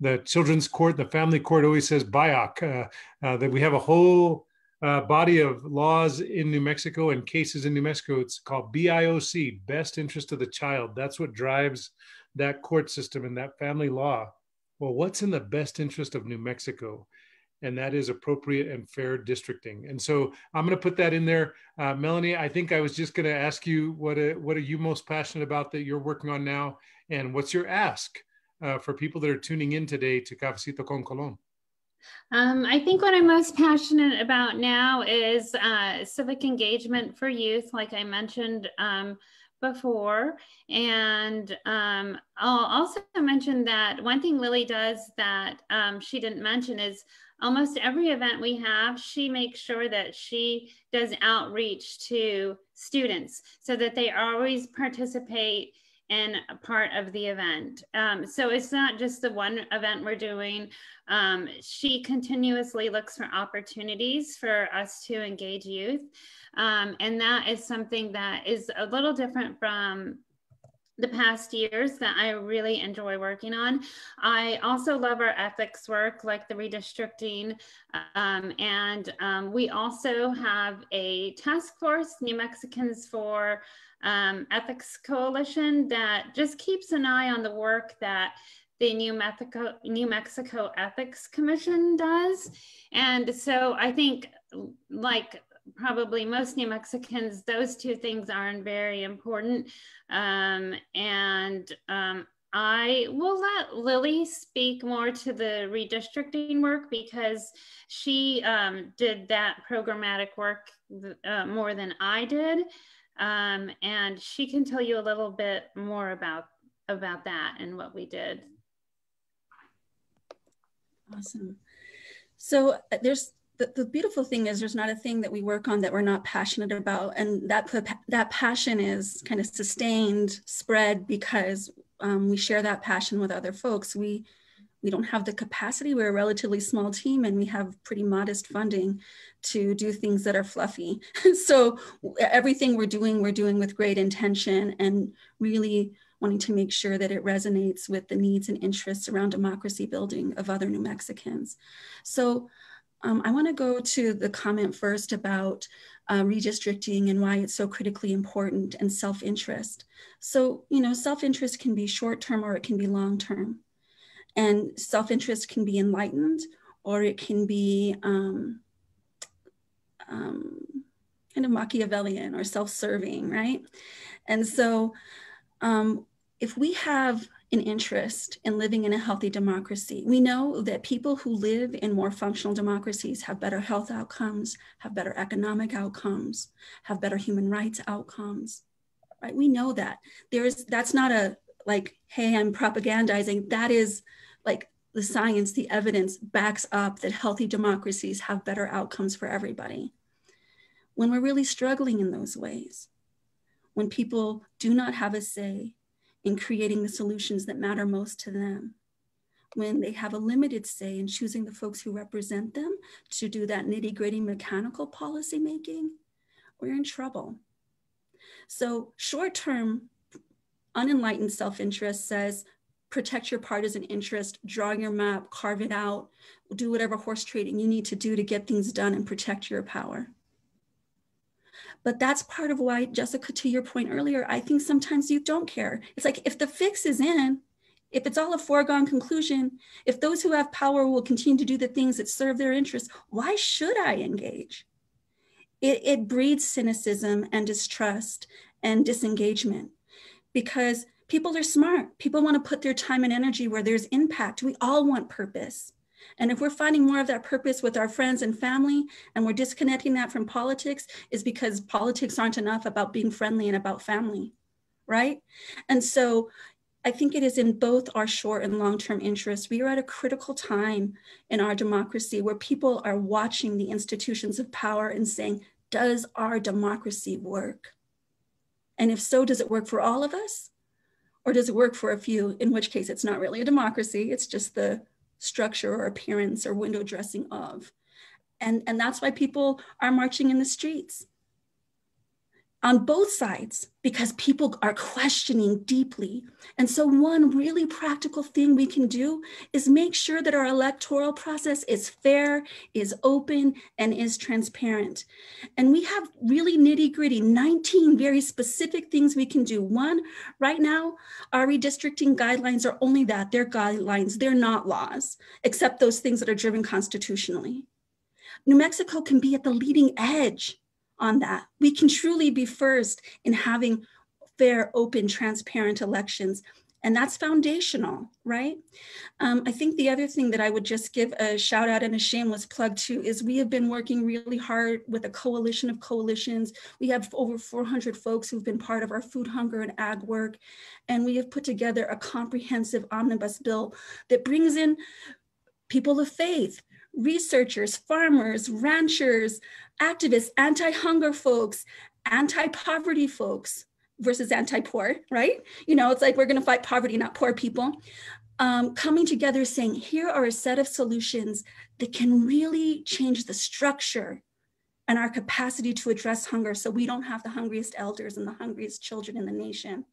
The Children's Court, the Family Court always says BIOC, uh, uh, that we have a whole uh, body of laws in New Mexico and cases in New Mexico. It's called BIOC, Best Interest of the Child. That's what drives that court system and that family law. Well, what's in the best interest of New Mexico? And that is appropriate and fair districting. And so I'm going to put that in there. Uh, Melanie, I think I was just going to ask you what, uh, what are you most passionate about that you're working on now? And what's your ask uh, for people that are tuning in today to Cafecito con Colon? Um, I think what I'm most passionate about now is uh, civic engagement for youth, like I mentioned um, before. And um, I'll also mention that one thing Lily does that um, she didn't mention is almost every event we have, she makes sure that she does outreach to students so that they always participate in a part of the event. Um, so it's not just the one event we're doing. Um, she continuously looks for opportunities for us to engage youth. Um, and that is something that is a little different from the past years that I really enjoy working on. I also love our ethics work, like the redistricting. Um, and um, we also have a task force, New Mexicans for um, Ethics Coalition, that just keeps an eye on the work that the New Mexico, New Mexico Ethics Commission does. And so I think like probably most New Mexicans, those two things aren't very important. Um, and um, I will let Lily speak more to the redistricting work because she um, did that programmatic work uh, more than I did. Um, and she can tell you a little bit more about, about that and what we did. Awesome. So uh, there's the, the beautiful thing is there's not a thing that we work on that we're not passionate about. And that that passion is kind of sustained spread because um, we share that passion with other folks. We we don't have the capacity. We're a relatively small team and we have pretty modest funding to do things that are fluffy. So everything we're doing we're doing with great intention and really wanting to make sure that it resonates with the needs and interests around democracy building of other new mexicans. So um, I want to go to the comment first about uh, redistricting and why it's so critically important and self-interest. So, you know, self-interest can be short-term or it can be long-term. And self-interest can be enlightened or it can be um, um, kind of Machiavellian or self-serving, right? And so um, if we have in interest in living in a healthy democracy. We know that people who live in more functional democracies have better health outcomes, have better economic outcomes, have better human rights outcomes. Right? We know that. There's that's not a like, hey, I'm propagandizing. That is like the science, the evidence backs up that healthy democracies have better outcomes for everybody. When we're really struggling in those ways, when people do not have a say in creating the solutions that matter most to them, when they have a limited say in choosing the folks who represent them to do that nitty gritty mechanical policy making, we're in trouble. So, short term, unenlightened self interest says protect your partisan interest, draw your map, carve it out, do whatever horse trading you need to do to get things done and protect your power. But that's part of why, Jessica, to your point earlier, I think sometimes you don't care. It's like if the fix is in, if it's all a foregone conclusion, if those who have power will continue to do the things that serve their interests, why should I engage? It, it breeds cynicism and distrust and disengagement because people are smart. People want to put their time and energy where there's impact. We all want purpose. And if we're finding more of that purpose with our friends and family, and we're disconnecting that from politics, is because politics aren't enough about being friendly and about family, right? And so I think it is in both our short and long term interests. We are at a critical time in our democracy where people are watching the institutions of power and saying, does our democracy work? And if so, does it work for all of us? Or does it work for a few, in which case it's not really a democracy, it's just the structure or appearance or window dressing of. And, and that's why people are marching in the streets on both sides because people are questioning deeply. And so, one really practical thing we can do is make sure that our electoral process is fair, is open, and is transparent. And we have really nitty gritty 19 very specific things we can do. One, right now, our redistricting guidelines are only that they're guidelines, they're not laws, except those things that are driven constitutionally. New Mexico can be at the leading edge on that. We can truly be first in having fair, open, transparent elections. And that's foundational, right? Um, I think the other thing that I would just give a shout out and a shameless plug to is we have been working really hard with a coalition of coalitions. We have over 400 folks who've been part of our food, hunger, and ag work. And we have put together a comprehensive omnibus bill that brings in people of faith, researchers, farmers, ranchers, activists, anti hunger folks, anti poverty folks versus anti poor, right? You know, it's like we're going to fight poverty, not poor people. Um, coming together saying, here are a set of solutions that can really change the structure and our capacity to address hunger so we don't have the hungriest elders and the hungriest children in the nation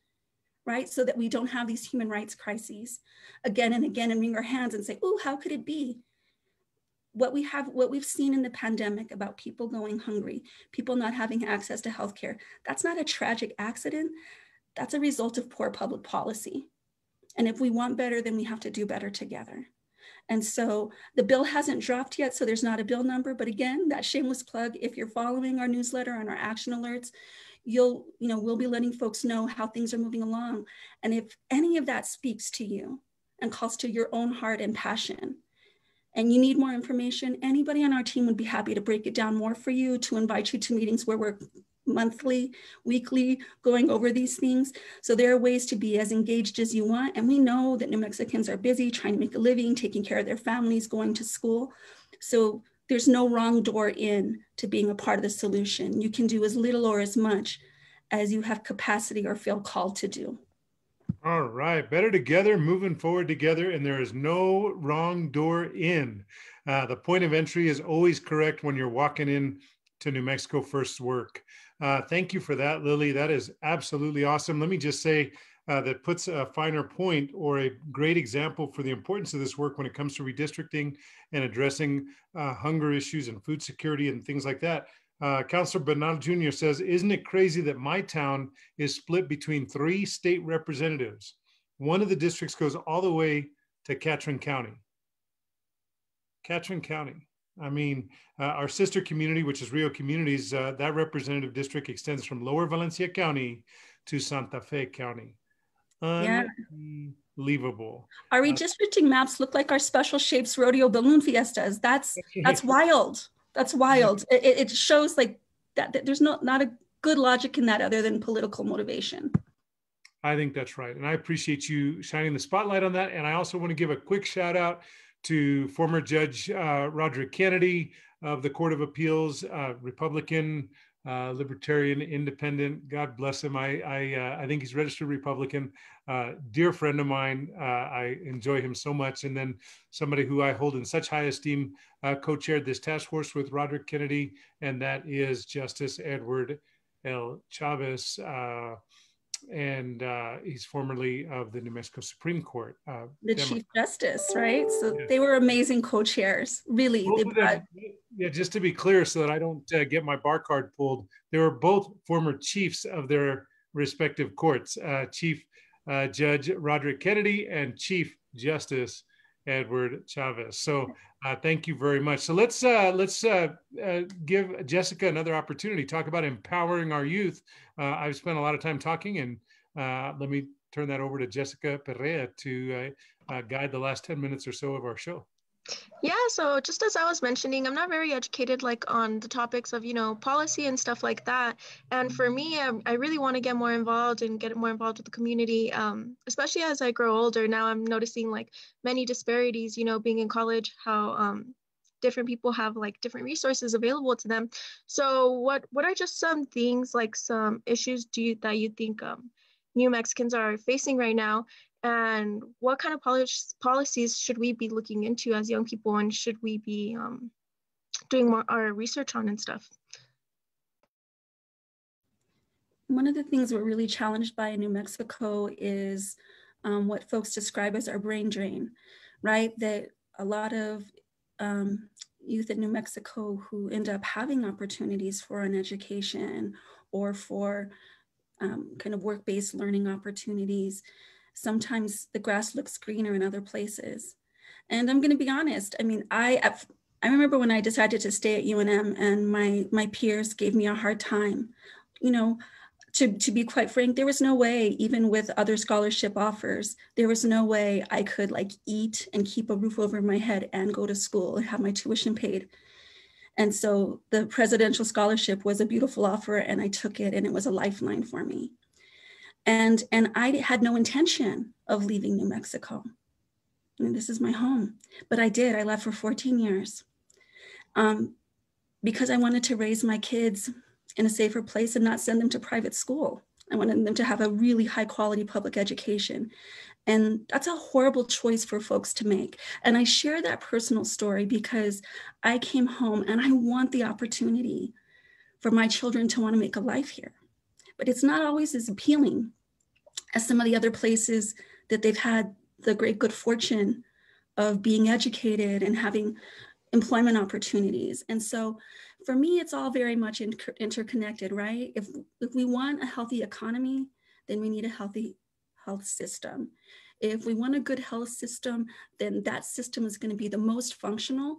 right? So that we don't have these human rights crises again and again and wring our hands and say, oh, how could it be? What we have what we've seen in the pandemic about people going hungry people not having access to healthcare that's not a tragic accident. That's a result of poor public policy. And if we want better then we have to do better together. And so the bill hasn't dropped yet so there's not a bill number but again that shameless plug if you're following our newsletter and our action alerts you'll you know we'll be letting folks know how things are moving along. And if any of that speaks to you and calls to your own heart and passion and you need more information, anybody on our team would be happy to break it down more for you, to invite you to meetings where we're monthly, weekly, going over these things. So there are ways to be as engaged as you want. And we know that New Mexicans are busy trying to make a living, taking care of their families, going to school. So there's no wrong door in to being a part of the solution. You can do as little or as much as you have capacity or feel called to do. All right, better together, moving forward together, and there is no wrong door in. Uh, the point of entry is always correct when you're walking in to New Mexico First work. Uh, thank you for that, Lily. That is absolutely awesome. Let me just say uh, that puts a finer point or a great example for the importance of this work when it comes to redistricting and addressing uh, hunger issues and food security and things like that. Uh, Councilor Bernal Jr. says, Isn't it crazy that my town is split between three state representatives? One of the districts goes all the way to Catron County. Catron County. I mean, uh, our sister community, which is Rio Communities, uh, that representative district extends from Lower Valencia County to Santa Fe County. Yeah. unbelievable. Our redistricting uh, maps look like our special shapes rodeo balloon fiestas. That's that's wild. That's wild. It, it shows like that, that there's no not a good logic in that other than political motivation. I think that's right. And I appreciate you shining the spotlight on that. And I also want to give a quick shout out to former Judge uh, Roderick Kennedy of the Court of Appeals, uh, Republican, uh, Libertarian, Independent. God bless him. I I, uh, I think he's registered Republican. Uh, dear friend of mine. Uh, I enjoy him so much. And then somebody who I hold in such high esteem co-chaired this task force with Roderick Kennedy, and that is Justice Edward L. Chavez and uh, he's formerly of the New Mexico Supreme Court. Uh, the Democrat. Chief Justice, right? So they were amazing co-chairs, really. Them, yeah, just to be clear, so that I don't uh, get my bar card pulled, they were both former chiefs of their respective courts. Uh, Chief uh, Judge Roderick Kennedy and Chief Justice Edward Chavez. So uh, thank you very much. So let's uh, let's uh, uh give Jessica another opportunity. Talk about empowering our youth. Uh, I've spent a lot of time talking, and uh, let me turn that over to Jessica Perea to guide the last ten minutes or so of our show. Yeah, so just as I was mentioning, I'm not very educated like on the topics of, you know, policy and stuff like that. And for me, I, I really want to get more involved and get more involved with the community, um, especially as I grow older. Now I'm noticing like many disparities, you know, being in college, how um, different people have like different resources available to them. So what what are just some things like some issues do you, that you think um, New Mexicans are facing right now and what kind of policies should we be looking into as young people? And should we be um, doing more our research on and stuff? One of the things we're really challenged by in new mexico is um, what folks describe as our brain drain right? That a lot of um, youth in new mexico who end up having opportunities for an education or for um, kind of work-based learning opportunities sometimes the grass looks greener in other places. And I'm going to be honest. I mean, I I remember when I decided to stay at UNM, and my my peers gave me a hard time. You know, to to be quite frank, there was no way, even with other scholarship offers, there was no way I could like eat and keep a roof over my head and go to school and have my tuition paid. And so the presidential scholarship was a beautiful offer, and I took it, and it was a lifeline for me and and i had no intention of leaving new mexico. This is my home. But i did. I left for 14 years. Um, because i wanted to raise my kids in a safer place and not send them to private school. I wanted them to have a really high quality public education. And that's a horrible choice for folks to make. And i share that personal story because i came home and i want the opportunity for my children to want to make a life here but it's not always as appealing as some of the other places that they've had the great good fortune of being educated and having employment opportunities. And so for me, it's all very much inter- interconnected, right? If, if we want a healthy economy, then we need a healthy health system. If we want a good health system, then that system is going to be the most functional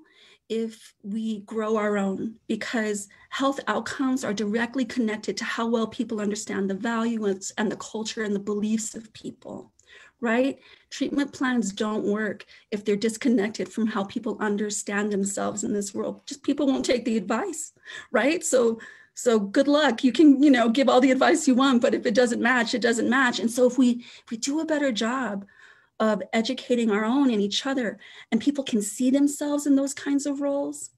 if we grow our own, because health outcomes are directly connected to how well people understand the values and the culture and the beliefs of people, right? Treatment plans don't work if they're disconnected from how people understand themselves in this world. Just people won't take the advice, right? So so good luck. You can, you know, give all the advice you want, but if it doesn't match, it doesn't match. And so if we if we do a better job of educating our own and each other, and people can see themselves in those kinds of roles,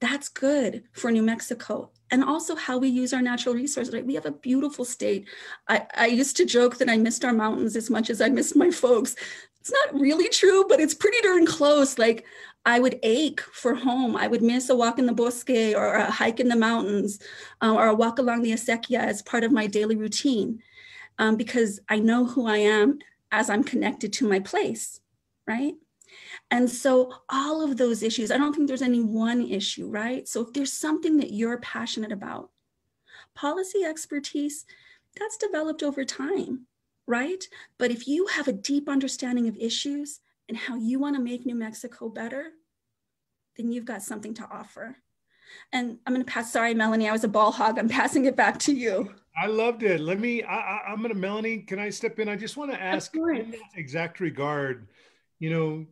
that's good for New Mexico. And also how we use our natural resources. Right? We have a beautiful state. I, I used to joke that I missed our mountains as much as I missed my folks. It's not really true, but it's pretty darn close. Like I would ache for home. I would miss a walk in the bosque or a hike in the mountains uh, or a walk along the acequia as part of my daily routine um, because I know who I am as I'm connected to my place, right? And so, all of those issues, I don't think there's any one issue, right? So, if there's something that you're passionate about, policy expertise, that's developed over time, right? But if you have a deep understanding of issues and how you want to make New Mexico better, then you've got something to offer. And I'm going to pass. Sorry, Melanie, I was a ball hog. I'm passing it back to you. I loved it. Let me. I, am going to Melanie. Can I step in? I just want to ask in that exact regard. You know,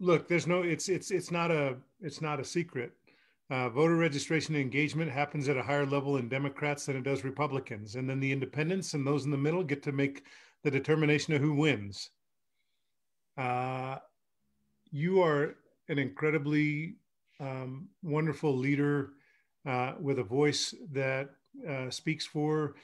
look, there's no. It's it's it's not a it's not a secret. Uh, voter registration engagement happens at a higher level in Democrats than it does Republicans, and then the independents and those in the middle get to make the determination of who wins. Uh, you are an incredibly um, wonderful leader uh, with a voice that uh, speaks for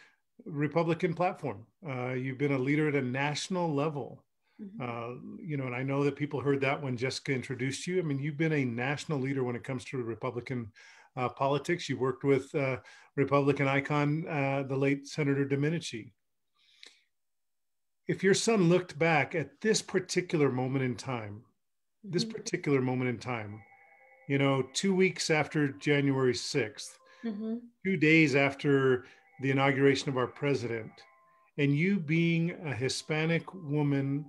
Republican platform. Uh, you've been a leader at a national level. Mm-hmm. Uh, you know, and I know that people heard that when Jessica introduced you. I mean, you've been a national leader when it comes to Republican uh, politics. You worked with uh, Republican icon, the late Senator Domenici. If your son looked back at this particular moment in time, this mm-hmm. particular moment in time, you know, two weeks after January 6th, mm-hmm. two days after the inauguration of our president, and you being a Hispanic woman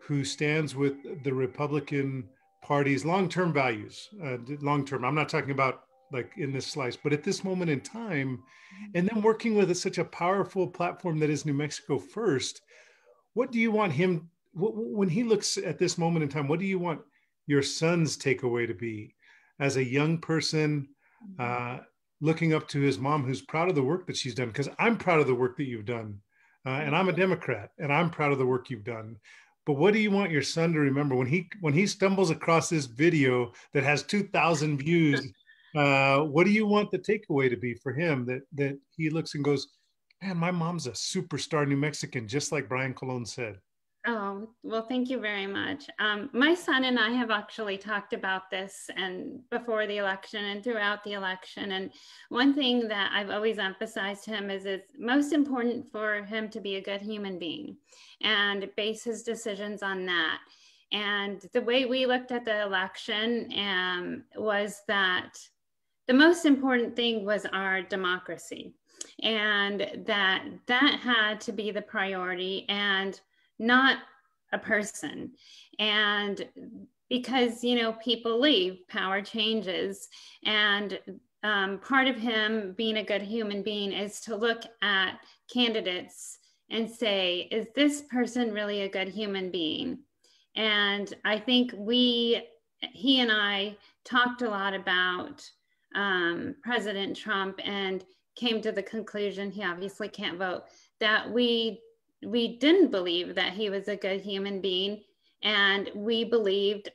who stands with the Republican Party's long term values, uh, long term, I'm not talking about like in this slice, but at this moment in time, mm-hmm. and then working with such a powerful platform that is New Mexico First, what do you want him when he looks at this moment in time, what do you want your son's takeaway to be as a young person mm-hmm. uh, looking up to his mom who's proud of the work that she's done? Because I'm proud of the work that you've done. Uh, and I'm a Democrat and I'm proud of the work you've done. But what do you want your son to remember when he when he stumbles across this video that has 2,000 views? Uh, what do you want the takeaway to be for him that that he looks and goes, man, my mom's a superstar New Mexican, just like Brian Colon said. Oh, well, thank you very much. Um, my son and I have actually talked about this and before the election and throughout the election. And one thing that I've always emphasized to him is it's most important for him to be a good human being and base his decisions on that. And the way we looked at the election um, was that the most important thing was our democracy and that that had to be the priority and not a person. And because, you know, people leave, power changes. And um, part of him being a good human being is to look at candidates and say, is this person really a good human being? And I think we, he and I talked a lot about um, President Trump and came to the conclusion he obviously can't vote that we we didn't believe that he was a good human being. And we believed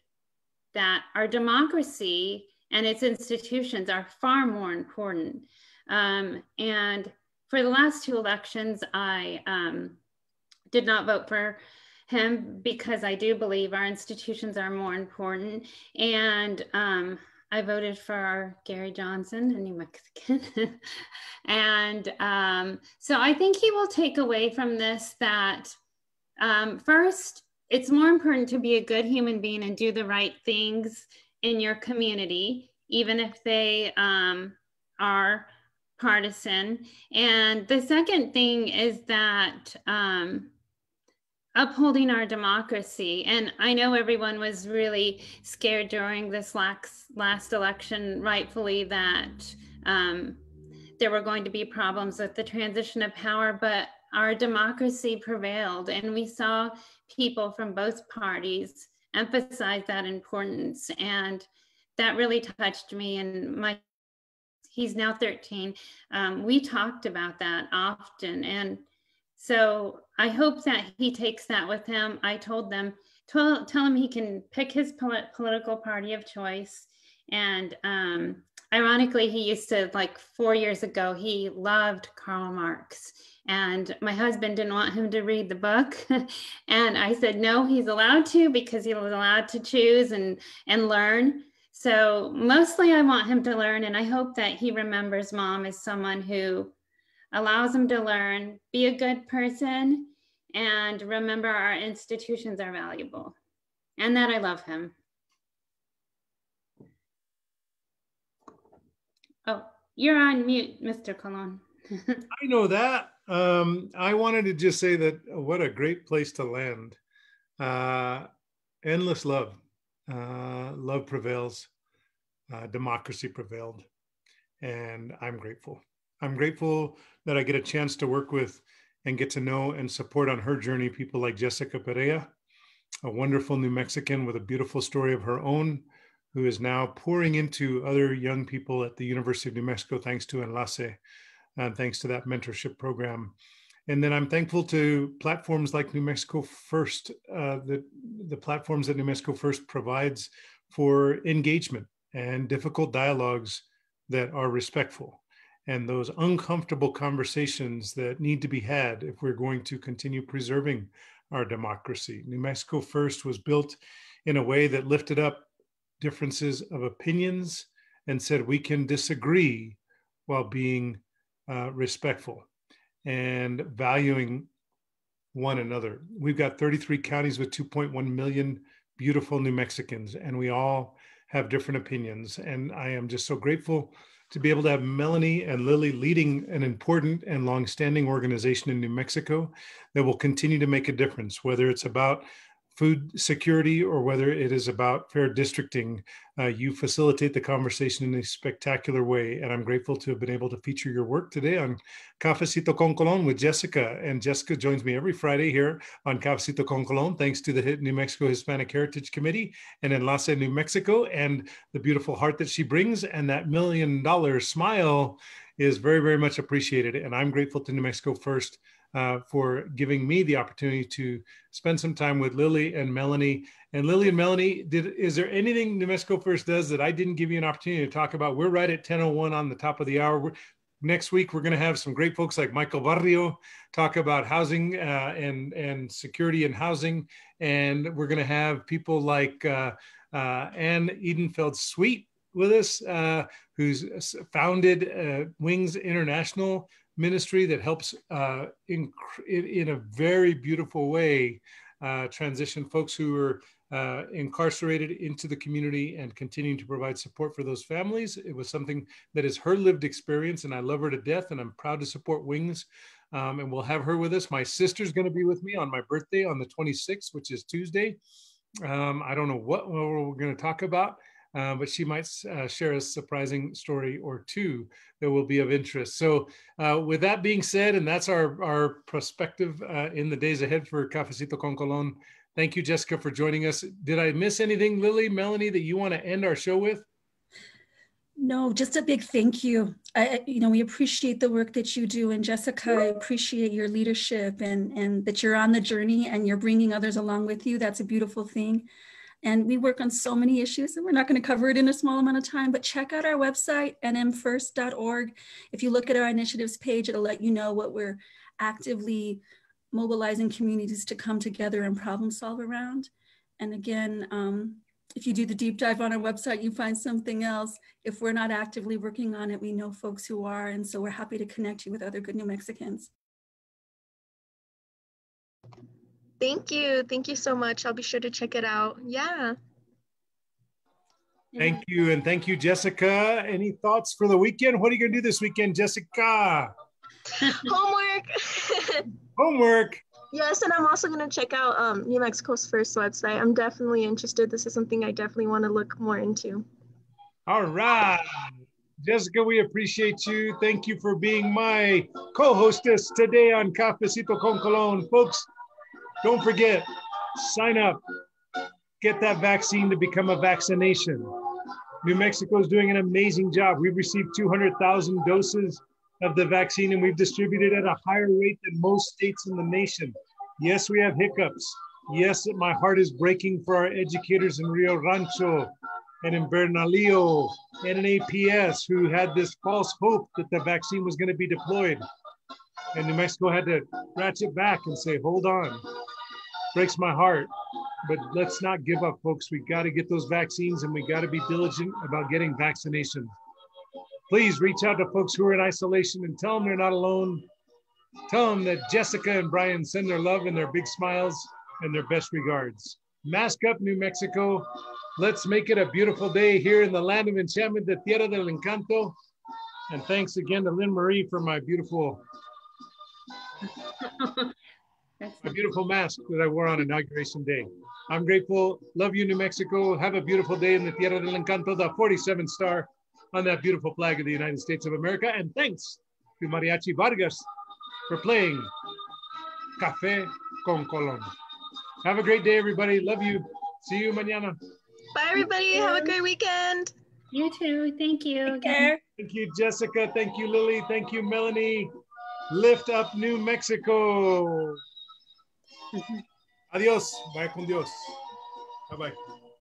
that our democracy and its institutions are far more important. Um, and for the last two elections i um, did not vote for him because i do believe our institutions are more important. And um, I voted for Gary Johnson, a New Mexican. and um, so I think he will take away from this that um, first, it's more important to be a good human being and do the right things in your community, even if they um, are partisan. And the second thing is that um, upholding our democracy. And I know everyone was really scared during this last, last election, rightfully, that um, there were going to be problems with the transition of power, but our democracy prevailed. And we saw people from both parties emphasize that importance. And that really touched me. And my he's now 13. Um, we talked about that often. And so I hope that he takes that with him. I told them, tell, tell him he can pick his polit- political party of choice. And um, ironically, he used to, like four years ago, he loved Karl Marx. And my husband didn't want him to read the book. and I said, no, he's allowed to because he was allowed to choose and, and learn. So mostly I want him to learn. And I hope that he remembers mom as someone who allows them to learn, be a good person, and remember our institutions are valuable and that I love him. Oh, you're on mute, Mr. Colon. I know that. Um, I wanted to just say that what a great place to land. Uh, endless love. Uh, love prevails. uh, democracy prevailed. And I'm grateful. I'm grateful that I get a chance to work with and get to know and support on her journey people like Jessica Perea, a wonderful New Mexican with a beautiful story of her own, who is now pouring into other young people at the University of New Mexico, thanks to Enlace and thanks to that mentorship program. And then I'm thankful to platforms like New Mexico First, uh, the, the platforms that New Mexico First provides for engagement and difficult dialogues that are respectful and those uncomfortable conversations that need to be had if we're going to continue preserving our democracy. New Mexico First was built in a way that lifted up differences of opinions and said we can disagree while being uh, respectful and valuing one another. We've got 33 counties with 2.1 million beautiful New Mexicans, and we all have different opinions. And I am just so grateful to be able to have Melanie and Lily leading an important and longstanding organization in New Mexico that will continue to make a difference, whether it's about food security or whether it is about fair districting, uh, you facilitate the conversation in a spectacular way. And I'm grateful to have been able to feature your work today on Cafecito con Colon with Jessica. And Jessica joins me every Friday here on Cafecito con Colon, thanks to the New Mexico Hispanic Heritage Committee and Enlace New Mexico and the beautiful heart that she brings and that million dollar smile is very, very much appreciated. And I'm grateful to New Mexico First uh, for giving me the opportunity to spend some time with Lily and Melanie. And Lily and Melanie, did is there anything New Mexico First does that I didn't give you an opportunity to talk about? We're right at 10:01 on the top of the hour. We're, next week we're going to have some great folks like Michael Barrio talk about housing uh, and and security and housing, and we're going to have people like uh, uh, Ann Edenfield Sweet with us, uh, who's founded uh, Wings International ministry that helps uh, in, in a very beautiful way uh, transition folks who are uh, incarcerated into the community and continuing to provide support for those families. It was something that is her lived experience, and I love her to death, and I'm proud to support Wings. Um, and we'll have her with us. My sister's going to be with me on my birthday on the 26th, which is Tuesday. Um, I don't know what we're going to talk about, uh, but she might uh, share a surprising story or two that will be of interest. So, uh, with that being said, and that's our, our perspective uh, in the days ahead for Cafecito con Colon. Thank you, Jessica, for joining us. Did I miss anything, Lily, Melanie, that you want to end our show with? No, just a big thank you. I, you know, we appreciate the work that you do, and Jessica, I appreciate your leadership and and that you're on the journey and you're bringing others along with you. That's a beautiful thing. And we work on so many issues, and we're not going to cover it in a small amount of time, but check out our website, nmfirst.org. If you look at our initiatives page, it'll let you know what we're actively mobilizing communities to come together and problem solve around. And again, um, if you do the deep dive on our website, you find something else. If we're not actively working on it, we know folks who are. And so we're happy to connect you with other good New Mexicans. Thank you. Thank you so much. I'll be sure to check it out. Yeah. Thank you. And thank you, Jessica. Any thoughts for the weekend? What are you going to do this weekend, Jessica? Homework. Homework. Yes, and I'm also going to check out um, New Mexico's first website. I'm definitely interested. This is something I definitely want to look more into. All right. Jessica, we appreciate you. Thank you for being my co hostess today on Cafecito con Colon. Folks, don't forget, sign up, get that vaccine to become a vaccination. New Mexico is doing an amazing job. We've received 200,000 doses of the vaccine and we've distributed at a higher rate than most states in the nation. Yes, we have hiccups. Yes, my heart is breaking for our educators in Rio Rancho and in Bernalillo and in APS who had this false hope that the vaccine was going to be deployed. And New Mexico had to ratchet back and say, hold on, breaks my heart. But let's not give up, folks. We got to get those vaccines and we got to be diligent about getting vaccinations. Please reach out to folks who are in isolation and tell them they're not alone. Tell them that Jessica and Brian send their love and their big smiles and their best regards. Mask up, New Mexico. Let's make it a beautiful day here in the land of enchantment, the Tierra del Encanto. And thanks again to Lynn Marie for my beautiful my beautiful mask that I wore on Inauguration Day. I'm grateful. Love you, New Mexico. Have a beautiful day in the Tierra del Encanto, the 47 star on that beautiful flag of the United States of America. And thanks to Mariachi Vargas for playing Café con Colón. Have a great day, everybody. Love you. See you mañana. Bye, everybody. Have a great weekend. You too. Thank you. Take care. Thank you, Jessica. Thank you, Lily. Thank you, Melanie. Lift up New Mexico. Adios. Bye con Dios. Bye bye.